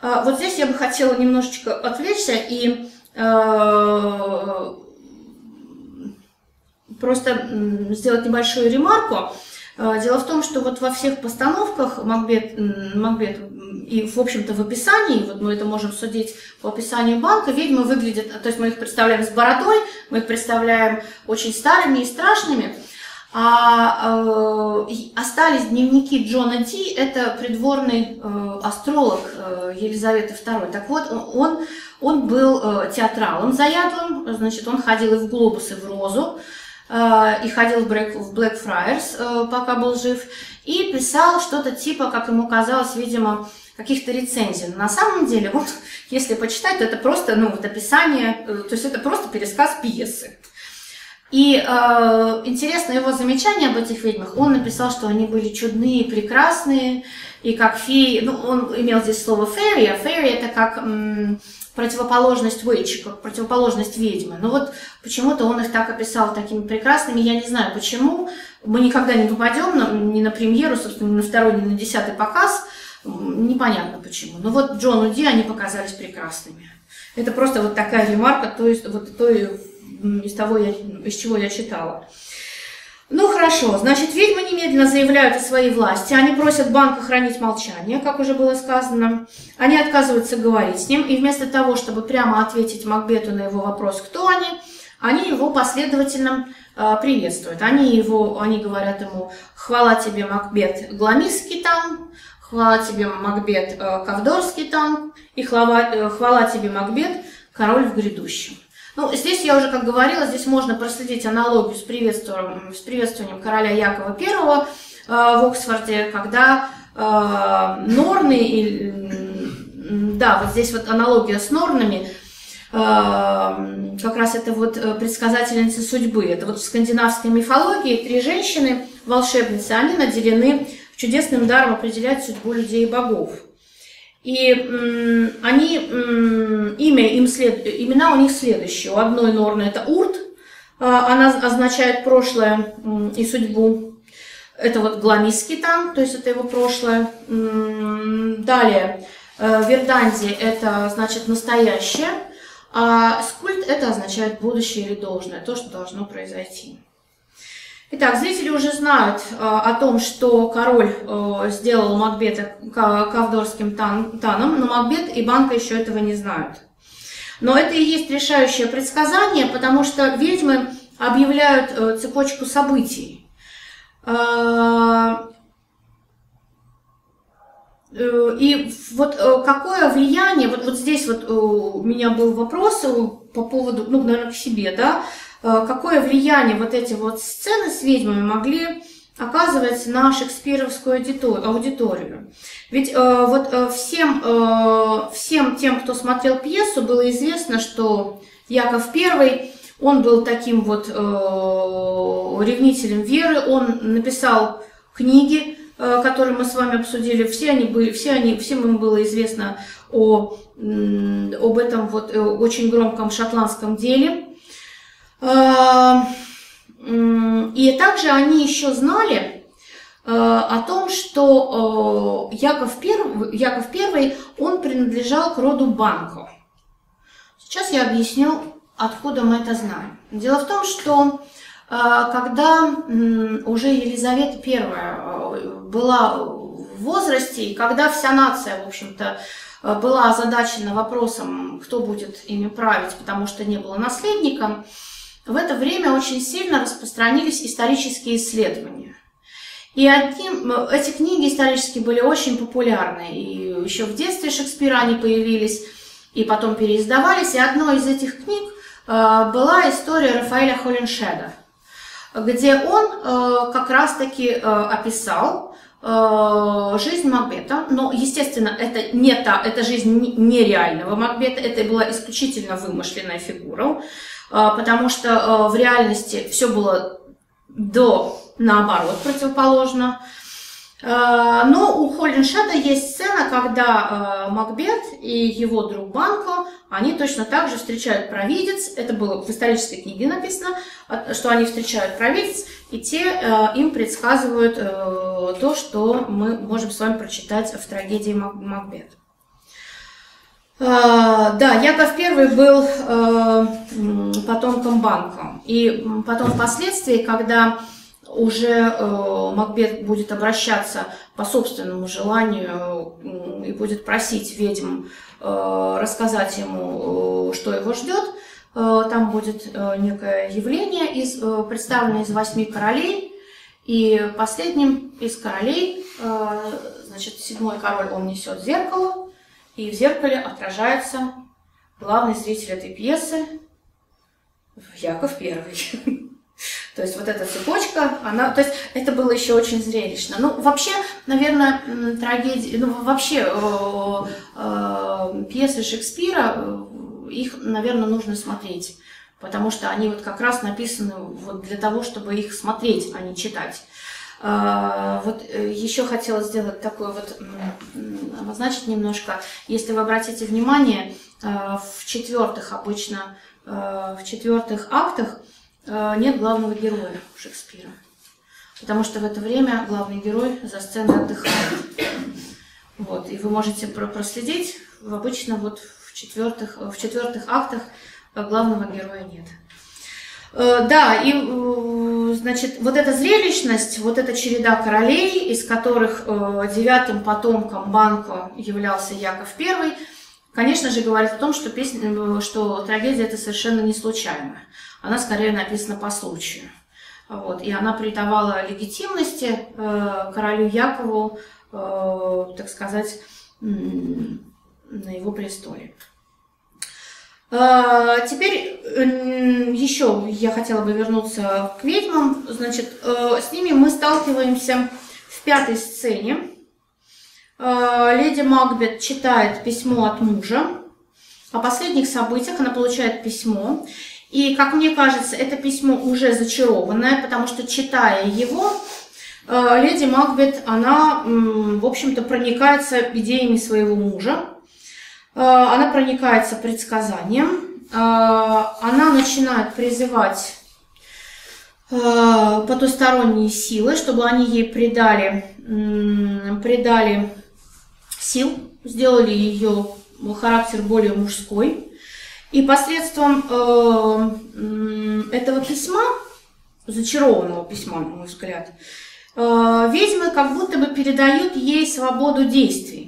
А, вот здесь я бы хотела немножечко отвлечься и э, просто сделать небольшую ремарку. А, дело в том, что вот во всех постановках Макбет, Макбет и, в общем-то, в описании, вот мы это можем судить по описанию банка, ведьмы выглядят, то есть мы их представляем с бородой, мы их представляем очень старыми и страшными, а э, остались дневники Джона Ди, это придворный э, астролог э, Елизаветы II. Так вот, он, он был э, театралом заядлым, значит, он ходил и в глобусы, и в розу, и ходил в, э, пока был жив, и писал что-то типа, как ему казалось, видимо, каких-то рецензий. На самом деле, *laughs* вот, если почитать, то это просто, ну, вот описание, э, то есть это просто пересказ пьесы. И э, интересно его замечание об этих ведьмах. Он написал, что они были чудные, прекрасные, и как феи, ну, он имел здесь слово фейри, а фейри это как м, противоположность witch, как противоположность ведьмы. Но вот почему-то он их так описал такими прекрасными, я не знаю почему. Мы никогда не попадем на, ни на премьеру, собственно, ни на второй, ни на десятый показ Непонятно почему. Но вот Джону Ди они показались прекрасными. Это просто вот такая ремарка, то есть вот то, из того, из чего я читала. Ну хорошо, значит, ведьмы немедленно заявляют о своей власти, они просят банка хранить молчание, как уже было сказано. Они отказываются говорить с ним, и вместо того, чтобы прямо ответить Макбету на его вопрос, кто они, они его последовательно э, приветствуют. Они, его, они говорят ему «Хвала тебе, Макбет, гламисский там», «Хвала тебе, Макбет, э, кавдорский там», и «Хвала, э, хвала тебе, Макбет, король в грядущем». Ну, здесь я уже, как говорила, здесь можно проследить аналогию с приветствованием, с приветствованием короля Якова I э, в Оксфорде, когда э, Норны, да, вот здесь вот аналогия с Норнами, э, как раз это вот предсказательницы судьбы. Это вот в скандинавской мифологии три женщины, волшебницы, они наделены чудесным даром определять судьбу людей и богов. И они, имя им след, имена у них следующие. У одной Норны это Урт, а, она означает прошлое и судьбу. Это вот Гламискитан, то есть это его прошлое. Далее, э, Верданди это значит настоящее, а скульт это означает будущее или должное, то, что должно произойти. Итак, зрители уже знают э, о том, что король э, сделал Макбета кавдорским тан, таном, но Макбет и банка еще этого не знают. Но это и есть решающее предсказание, потому что ведьмы объявляют э, цепочку событий. Э, э, и вот какое влияние, вот, вот здесь вот у меня был вопрос по поводу, ну, наверное, к себе, да, какое влияние вот эти вот сцены с ведьмами могли оказывать на шекспировскую аудиторию. Ведь э, вот э, всем, э, всем тем, кто смотрел пьесу, было известно, что Яков I, он был таким вот э, ревнителем веры, он написал книги, э, которые мы с вами обсудили, все они были, все они, всем им было известно о, об этом вот э, очень громком шотландском деле. Эм, и также они еще знали э, о том, что э, Яков I, Яков I, он принадлежал к роду Банко. Сейчас я объясню, откуда мы это знаем. Дело в том, что э, когда уже Елизавета I была в возрасте, и когда вся нация, в общем-то, была озадачена вопросом, кто будет ими править, потому что не было наследника, в это время очень сильно распространились исторические исследования. И одним, эти книги исторические были очень популярны. И еще в детстве Шекспира они появились, и потом переиздавались. И одной из этих книг э, была история Рафаэля Холлиншеда, где он э, как раз-таки э, описал жизнь Макбета, но, естественно, это не та, это жизнь нереального Макбета, это была исключительно вымышленная фигура. А, потому что а, в реальности все было до наоборот противоположно. А, но у Холлиншеда есть сцена, когда Макбет и его друг Банко, они точно так же встречают провидец, это было в исторической книге написано, что они встречают провидец, и те им предсказывают то, что мы можем с вами прочитать в трагедии Макбет. А, да, Яков I был э, потомком банка. И потом впоследствии, когда уже э, Макбет будет обращаться по собственному желанию и будет просить ведьм э, рассказать ему, что его ждет, там будет некое явление, из, представленное из восьми королей. И последним из королей, значит, седьмой король, он несет зеркало, и в зеркале отражается главный зритель этой пьесы Яков Первый. *laughs* То есть вот эта цепочка, она, то есть это было еще очень зрелищно. Ну, вообще, наверное, трагедии, ну, вообще э, э, пьесы Шекспира, э, их, наверное, нужно смотреть, потому что они вот как раз написаны вот для того, чтобы их смотреть, а не читать. А, вот э, еще хотела сделать такой вот, обозначить немножко, если вы обратите внимание, а, в четвертых обычно, а, в четвертых актах нет главного героя Шекспира. Потому что в это время главный герой за сценой отдыхает. Вот, и вы можете проследить, обычно вот в четвертых, в четвертых актах главного героя нет. Э, да, и, э, значит, вот эта зрелищность, вот эта череда королей, из которых э, девятым потомком Банко являлся Яков I, конечно же, говорит о том, что, песня, что трагедия это совершенно не случайно. Она скорее написана по случаю. Вот, и она придавала легитимности королю Якову, так сказать, на его престоле. А, теперь еще я хотела бы вернуться к ведьмам. Значит, э, с ними мы сталкиваемся в пятой сцене. А, леди Макбет читает письмо от мужа. О последних событиях она получает письмо. И, как мне кажется, это письмо уже зачарованное, потому что, читая его, э, леди Макбет, она, в общем-то, проникается идеями своего мужа. Э, она проникается предсказанием, э, она начинает призывать э, потусторонние силы, чтобы они ей придали, придали сил, сделали ее характер более мужской. И посредством этого письма, зачарованного письма, на мой взгляд, ведьмы как будто бы передают ей свободу действий.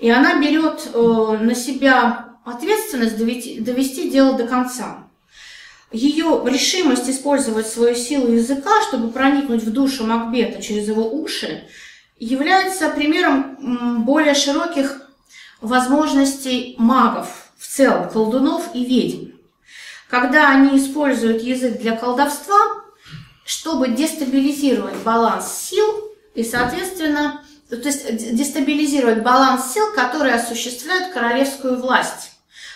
И она берет э, на себя ответственность довести, довести дело до конца. Ее решимость использовать свою силу языка, чтобы проникнуть в душу Макбета через его уши, является примером более широких возможностей магов в целом, колдунов и ведьм. Когда они используют язык для колдовства, чтобы дестабилизировать баланс сил и, соответственно, то есть дестабилизировать баланс сил, которые осуществляют королевскую власть.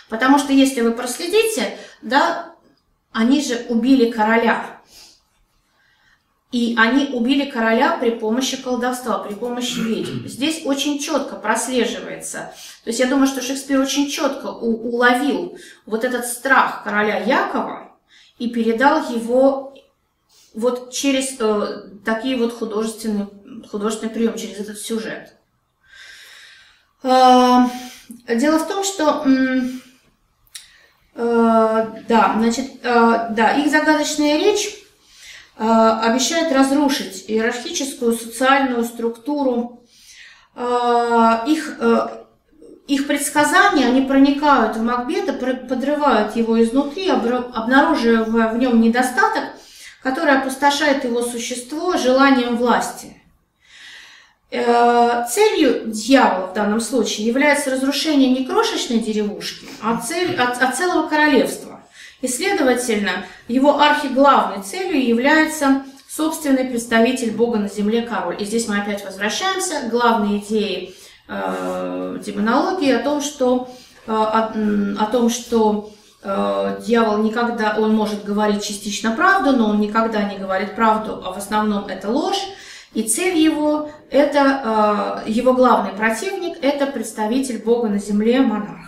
Потому что если вы проследите, да, они же убили короля. И они убили короля при помощи колдовства, при помощи ведьм. Здесь очень четко прослеживается. То есть я думаю, что Шекспир очень четко уловил вот этот страх короля Якова и передал его вот через э, такие вот художественные художественный прием, через этот сюжет. А, дело в том, что а, да, значит, а, да, их загадочная речь обещает разрушить иерархическую социальную структуру. Их, их предсказания, они проникают в Макбета, подрывают его изнутри, обнаруживая в нем недостаток, который опустошает его существо желанием власти – целью дьявола в данном случае является разрушение не крошечной деревушки, а, цель, а, а целого королевства. И, следовательно, его архиглавной целью является собственный представитель Бога на земле король. И здесь мы опять возвращаемся к главной идее э, демонологии о том, что, э, о, о том, что э, дьявол никогда, он может говорить частично правду, но он никогда не говорит правду, а в основном это ложь. И цель его, это э, его главный противник, это представитель Бога на земле, монарх.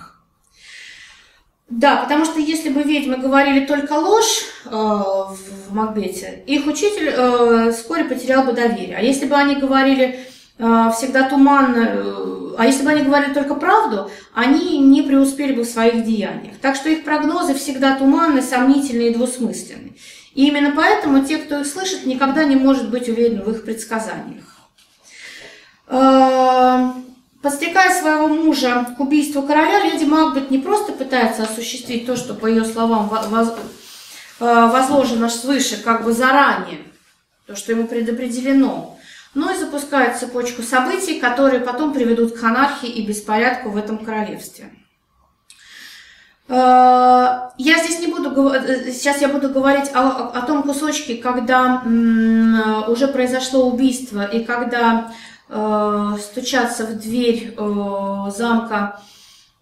Да, потому что если бы ведьмы говорили только ложь э, в Макбете, их учитель э, вскоре потерял бы доверие. А если бы они говорили э, всегда туманно, э, а если бы они говорили только правду, они не преуспели бы в своих деяниях. Так что их прогнозы всегда туманны, сомнительны и двусмысленны. И именно поэтому те, кто их слышит, никогда не может быть уверен в их предсказаниях. Э, подстрекая своего мужа к убийству короля, леди Макбет не просто пытается осуществить то, что, по ее словам, э, возложено свыше, как бы заранее, то, что ему предопределено, но и запускает цепочку событий, которые потом приведут к анархии и беспорядку в этом королевстве. Э, я здесь не буду, э, сейчас я буду говорить о, о том кусочке, когда уже произошло убийство и когда э, стучатся в дверь э, замка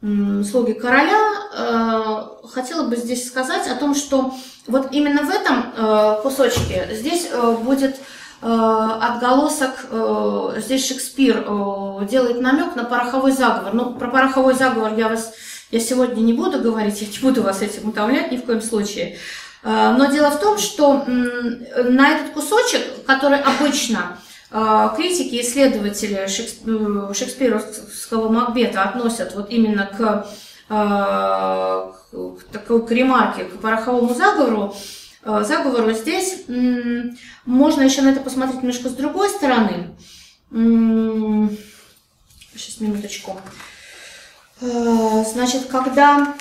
э, слуги короля. Э, хотела бы здесь сказать о том, что вот именно в этом э, кусочке здесь э, будет э, отголосок, э, здесь Шекспир э, делает намек на пороховой заговор. Ну, про пороховой заговор я вас я сегодня не буду говорить, я не буду вас этим утомлять ни в коем случае. А, но дело в том, что на этот кусочек, который обычно критики, исследователи э, шекспировского Макбета относят вот именно к, к такой к ремарке, к пороховому заговору, заговору здесь можно еще на это посмотреть немножко с другой стороны. Сейчас, минуточку. Значит, когда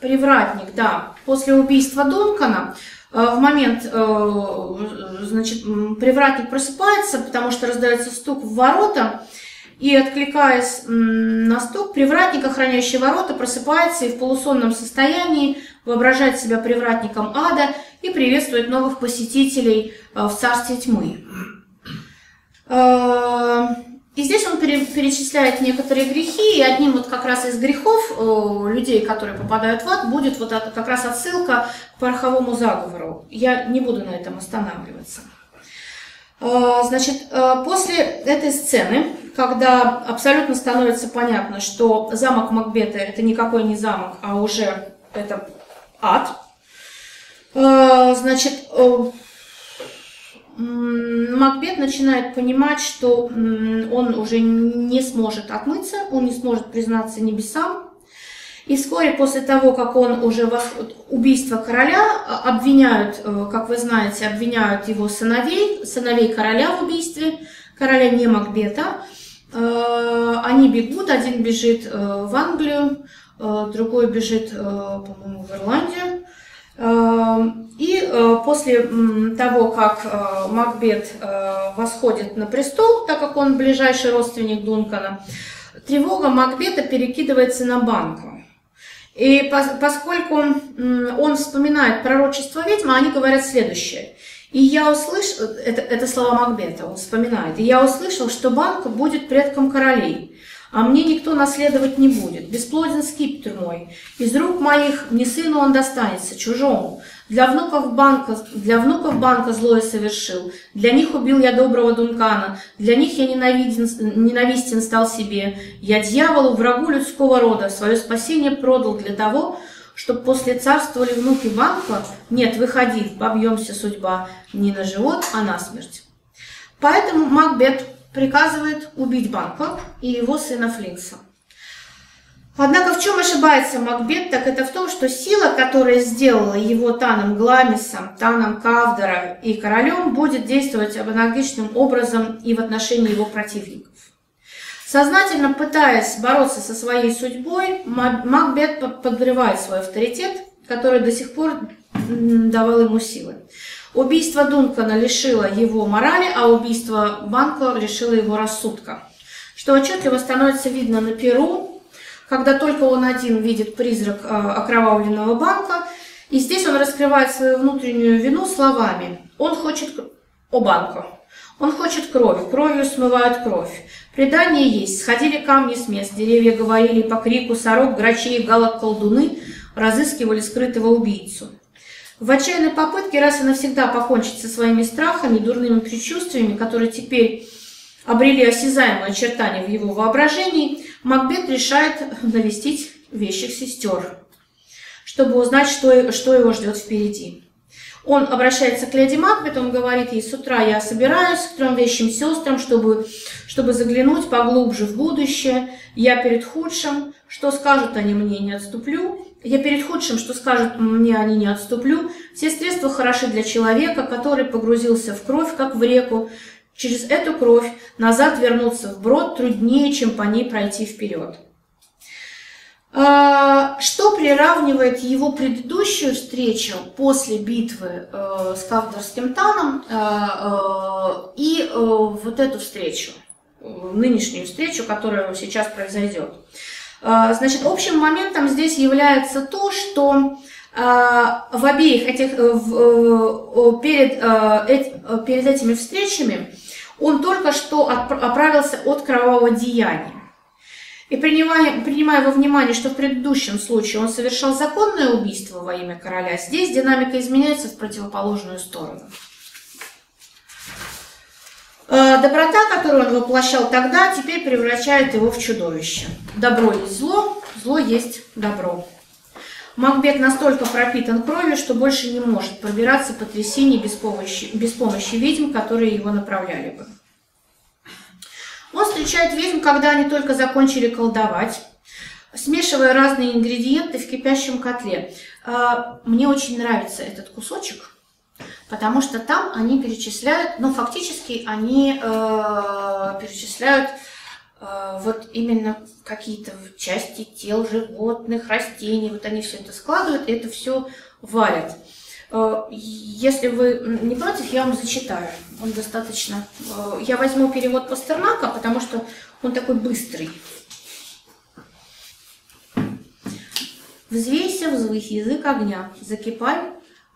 привратник, да, после убийства Дункана, в момент, значит, привратник просыпается, потому что раздается стук в ворота, и, откликаясь на стук, привратник, охраняющий ворота, просыпается и в полусонном состоянии воображает себя привратником ада и приветствует новых посетителей в царстве тьмы. И здесь он перечисляет некоторые грехи, и одним вот как раз из грехов э, людей, которые попадают в ад, будет вот как раз отсылка к пороховому заговору. Я не буду на этом останавливаться. Э, значит, э, после этой сцены, когда абсолютно становится понятно, что замок Макбета это никакой не замок, а уже это ад, значит, Макбет начинает понимать, что он уже не сможет отмыться, он не сможет признаться небесам. И вскоре после того, как он уже убийство короля а, обвиняют, э, как вы знаете, обвиняют его сыновей, сыновей короля в убийстве, короля не Макбета, э, они бегут, один бежит э, в Англию, другой бежит, по-моему, в Ирландию. Эм, и э, после того, как э, Макбет э, восходит на престол, так как он ближайший родственник Дункана, тревога Макбета перекидывается на банку. И поскольку он вспоминает пророчество ведьмы, они говорят следующее. И я услышал, это, это слова Макбета, он вспоминает, и я услышал, что банк будет предком королей а мне никто наследовать не будет. Бесплоден скипетр мой. Из рук моих не сыну он достанется, чужому. Для внуков банка, для внуков банка злое совершил. Для них убил я доброго Дункана. Для них я ненавиден, ненавистен стал себе. Я дьяволу, врагу людского рода, свое спасение продал для того, чтобы после царствовали внуки банка. Нет, выходи, побьемся судьба не на живот, а на смерть. Поэтому Макбет приказывает убить Банка и его сына Флинса. Однако в чем ошибается Макбет, так это в том, что сила, которая сделала его Таном Гламисом, Таном Кавдора и королем, будет действовать аналогичным образом и в отношении его противников. Сознательно пытаясь бороться со своей судьбой, Макбет подрывает свой авторитет, который до сих пор давал ему силы. Убийство Дункана лишило его морали, а убийство Банко лишило его рассудка. Что отчетливо становится видно на Перу, когда только он один видит призрак э, окровавленного банка, и здесь он раскрывает свою внутреннюю вину словами «Он хочет о банку». Он хочет крови, кровью смывают кровь. Предание есть, сходили камни с мест, деревья говорили по крику сорок, грачей, галок, колдуны разыскивали скрытого убийцу. В отчаянной попытке раз и навсегда покончить со своими страхами, дурными предчувствиями, которые теперь обрели осязаемые очертания в его воображении, Макбет решает навестить вещих сестер, чтобы узнать, что, что его ждет впереди. Он обращается к леди Макбет, он говорит ей, с утра я собираюсь к трем вещим сестрам, чтобы, чтобы заглянуть поглубже в будущее. Я перед худшим, что скажут они мне, не отступлю. Я перед худшим, что скажут мне, они не отступлю. Все средства хороши для человека, который погрузился в кровь, как в реку. Через эту кровь назад вернуться в брод труднее, чем по ней пройти вперед. А, что приравнивает его предыдущую встречу после битвы э, с Кавдорским Таном э, э, и вот эту встречу, нынешнюю встречу, которая сейчас произойдет? А, значит, общим моментом здесь является то, что а, в обеих этих, э, в, перед, э, перед этими встречами он только что оправился от кровавого деяния. И принимая, принимая во внимание, что в предыдущем случае он совершал законное убийство во имя короля, здесь динамика изменяется в противоположную сторону. Э, доброта, которую он воплощал тогда, теперь превращает его в чудовище. Добро есть зло, зло есть добро. Макбет настолько пропитан кровью, что больше не может пробираться по трясине без помощи, без помощи ведьм, которые его направляли бы. Он встречает ведьм, когда они только закончили колдовать, смешивая разные ингредиенты в кипящем котле. А, мне очень нравится этот кусочек, потому что там они перечисляют, ну, фактически они э, перечисляют э, вот именно какие-то части тел животных, растений, вот они все это складывают, и это все варят. Э, если вы не против, я вам зачитаю. Он достаточно... Э, я возьму перевод Пастернака, потому что он такой быстрый. Взвейся, взвысь язык огня, закипай,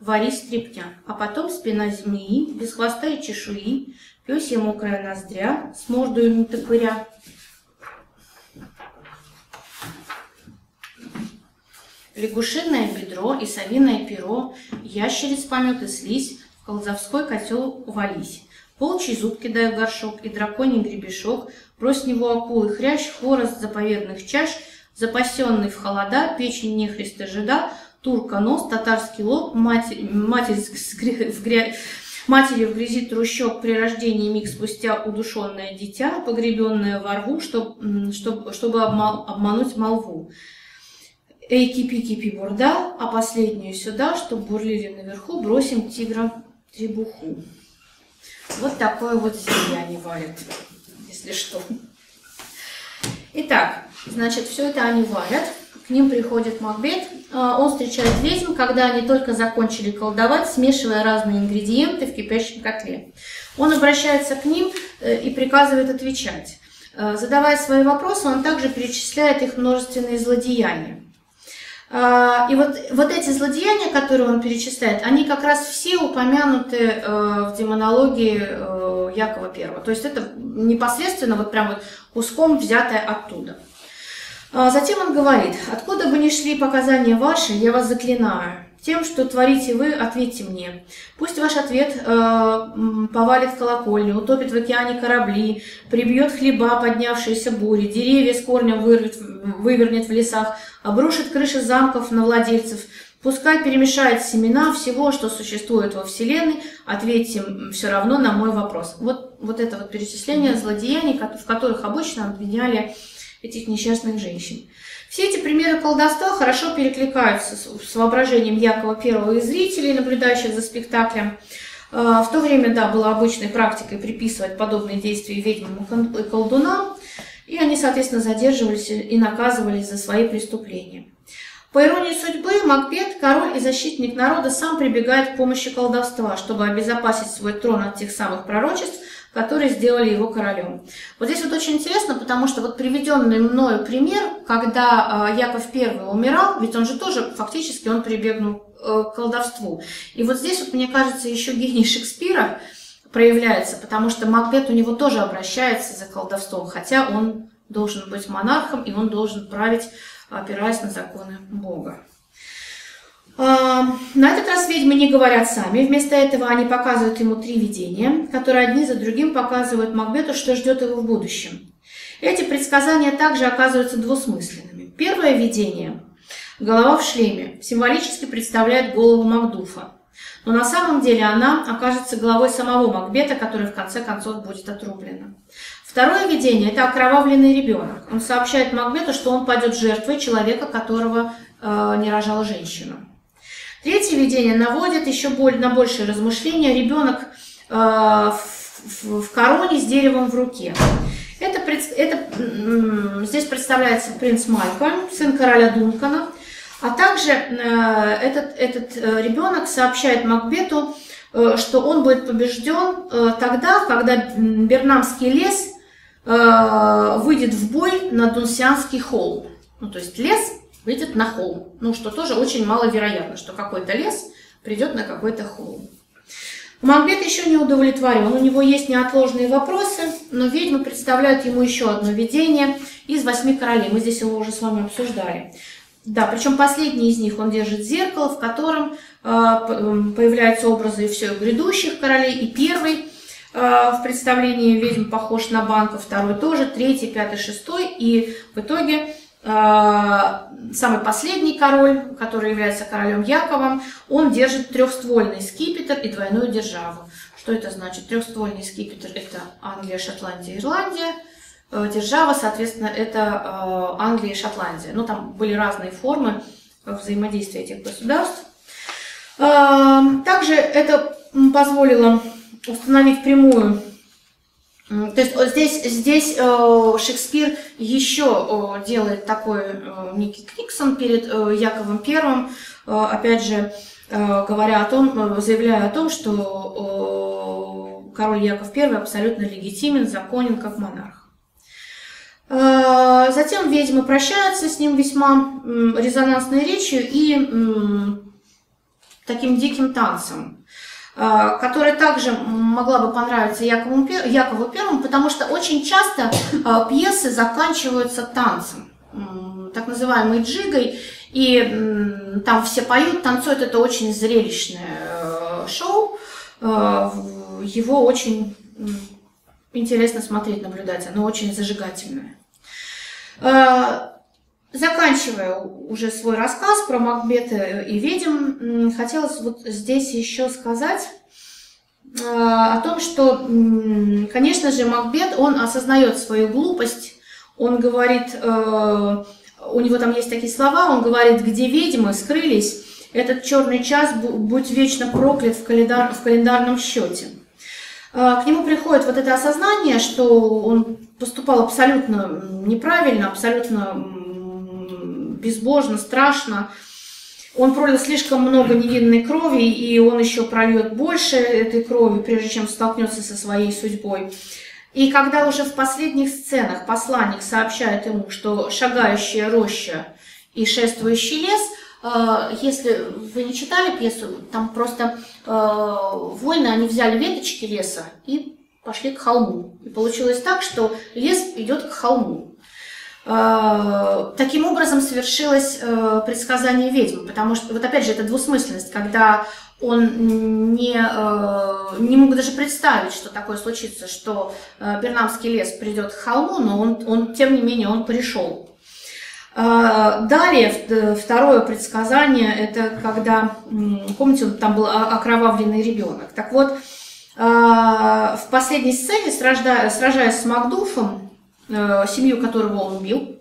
вари стрепня, а потом спина змеи, без хвоста и чешуи, пёсья мокрая ноздря, с мордою топыря. Лягушиное бедро и совиное перо, ящериц помет и слизь, в колдовской котел увались. Волчий зуб кидай в горшок и драконий гребешок, брось него акулы хрящ, хворост заповедных чаш — запасенный в холода, печень нехриста жида, турка нос, татарский лоб, матерь, матерь в гря... Матери в грязи трущоб при рождении миг спустя удушенное дитя, погребенное во рву, чтобы, чтобы, чтобы обмануть молву. Эй, кипи-кипи бурда, а последнюю сюда, чтобы бурлили наверху, бросим тигра требуху. Вот такое вот зелье варят, если что. Итак, значит, все это они варят. К ним приходит Макбет. А, он встречает ведьм, когда они только закончили колдовать, смешивая разные ингредиенты в кипящем котле. Он обращается к ним э, и приказывает отвечать. Э, задавая свои вопросы, он также перечисляет их множественные злодеяния. А, и вот, вот эти злодеяния, которые он перечисляет, они как раз все упомянуты э, в демонологии э, Якова I. То есть это непосредственно вот прям вот куском взятое оттуда. А затем он говорит, откуда бы ни шли показания ваши, я вас заклинаю. Тем, что творите вы, ответьте мне. Пусть ваш ответ э, повалит колокольню, утопит в океане корабли, прибьет хлеба, поднявшиеся бури, деревья с корнем вырвет, вывернет в лесах, обрушит крыши замков на владельцев, пускай перемешает семена всего, что существует во Вселенной, ответьте все равно на мой вопрос. Вот, вот это вот перечисление злодеяний, в которых обычно обвиняли этих несчастных женщин. Все эти примеры колдовства хорошо перекликаются с воображением Якова I и зрителей, наблюдающих за спектаклем. А, в то время, да, было обычной практикой приписывать подобные действия ведьмам и колдунам, и они, соответственно, задерживались и наказывались за свои преступления. По иронии судьбы, Макбет, король и защитник народа, сам прибегает к помощи колдовства, чтобы обезопасить свой трон от тех самых пророчеств, которые сделали его королем. Вот здесь вот очень интересно, потому что вот приведенный мною пример, когда э, Яков I умирал, ведь он же тоже фактически он прибегнул э, к колдовству. И вот здесь вот, мне кажется, еще гений Шекспира проявляется, потому что Макбет у него тоже обращается за колдовством, хотя он должен быть монархом, и он должен править, опираясь на законы Бога. На этот раз ведьмы не говорят сами, вместо этого они показывают ему три видения, которые одни за другим показывают Макбету, что ждет его в будущем. Эти предсказания также оказываются двусмысленными. Первое видение – голова в шлеме, символически представляет голову Макдуфа. Но на самом деле она окажется головой самого Макбета, который в конце концов будет отрублена. Второе видение – это окровавленный ребенок. Он сообщает Макбету, что он падет жертвой человека, которого э, не рожала женщина. Третье видение наводит еще боль, на большее размышление. Ребенок э, в, в короне с деревом в руке. Это, это, здесь представляется принц Малькольм, сын короля Дункана. А также э, этот, этот э, ребенок сообщает Макбету, э, что он будет побежден э, тогда, когда Бернамский лес э, выйдет в бой на Дунсианский холм. Ну, то есть лес выйдет на холм. Ну, что тоже очень маловероятно, что какой-то лес придет на какой-то холм. Макбет еще не удовлетворен, у него есть неотложные вопросы, но ведьмы представляют ему еще одно видение из восьми королей. Мы здесь его уже с вами обсуждали. Да, причем последний из них он держит зеркало, в котором э, появляются образы все грядущих королей. И первый э, в представлении ведьм похож на банка, второй тоже, третий, пятый, шестой. И в итоге Э, самый последний король, который является королем Яковом, он держит трехствольный скипетр и двойную державу. Что это значит? Трехствольный скипетр – это Англия, Шотландия, Ирландия. Э, держава, соответственно, это э, Англия и Шотландия. Ну, там были разные формы взаимодействия этих государств. Также это позволило установить прямую то есть вот здесь, здесь э, Шекспир еще э, делает такой э, некий Книксон перед Яковом Первым, опять же, говоря о том, заявляя о том, что король Яков I абсолютно легитимен, законен как монарх. Затем ведьмы прощаются с ним весьма резонансной речью и таким диким танцем. Э, которая также могла бы понравиться Якову, Якову Первому, потому что очень часто э, пьесы заканчиваются танцем, так называемой джигой, и там все поют, танцуют, это очень зрелищное э, шоу, его очень интересно смотреть, наблюдать, оно очень зажигательное. Заканчивая уже свой рассказ про Макбета и ведьм, хотелось вот здесь еще сказать э, о том, что, конечно же, Макбет, он осознает свою глупость, он говорит, э, у него там есть такие слова, он говорит, где ведьмы скрылись, этот черный час будь вечно проклят в, календар, в календарном счете. Э, к нему приходит вот это осознание, что он поступал абсолютно неправильно, абсолютно безбожно, страшно. Он пролил слишком много невинной крови, и он еще прольет больше этой крови, прежде чем столкнется со своей судьбой. И когда уже в последних сценах посланник сообщает ему, что шагающая роща и шествующий лес, э, если вы не читали пьесу, там просто э, воины, они взяли веточки леса и пошли к холму. И получилось так, что лес идет к холму. Э, таким образом совершилось э, предсказание ведьмы, потому что, вот опять же, это двусмысленность, когда он не, э, не мог даже представить, что такое случится, что Бернамский лес придет к холму, но он, он тем не менее, он пришел. Далее, второе предсказание, это когда, помните, там был окровавленный ребенок. Так вот, в последней сцене, сражаясь с Макдуфом, семью которого он убил.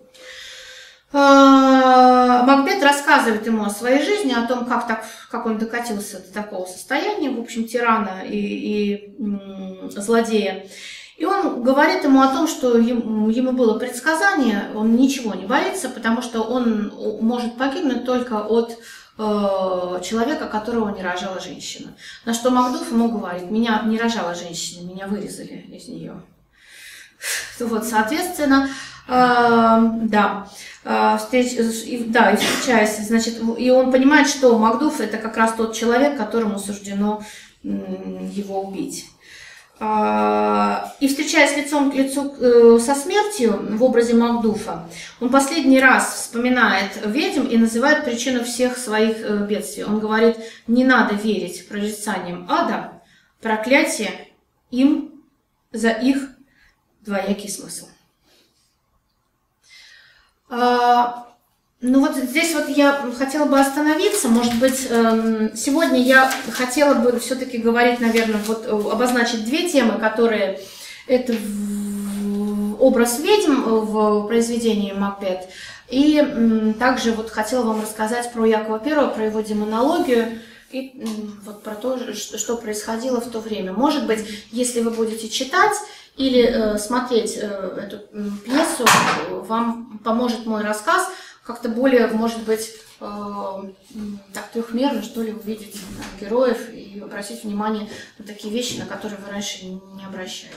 Э, Макбет рассказывает ему о своей жизни, о том, как, так, как он докатился до такого состояния, в общем, тирана и, и злодея. И он говорит ему о том, что ему было предсказание, он ничего не боится, потому что он может погибнуть только от э, человека, которого не рожала женщина. На что Макдуф ему говорит, меня не рожала женщина, меня вырезали из нее. Вот, соответственно, э, да, э, встреч, да, и встречаясь, значит, и он понимает, что Макдуф это как раз тот человек, которому суждено его убить. Э, и встречаясь лицом к лицу э, со смертью в образе Макдуфа, он последний раз вспоминает ведьм и называет причину всех своих бедствий. Он говорит, не надо верить прорицаниям ада, проклятие им за их двоякий смысл. А, ну вот здесь вот я хотела бы остановиться. Может быть, эм, сегодня я хотела бы все-таки говорить, наверное, вот э, обозначить две темы, которые это образ ведьм в произведении Макбет. И также вот хотела вам рассказать про Якова Первого, про его демонологию и вот про то, что происходило в то время. Может быть, если вы будете читать, или э, смотреть э, эту э, пьесу, вам поможет мой рассказ как-то более, может быть, э, так трехмерно, что ли, увидеть героев и обратить внимание на такие вещи, на которые вы раньше не обращали.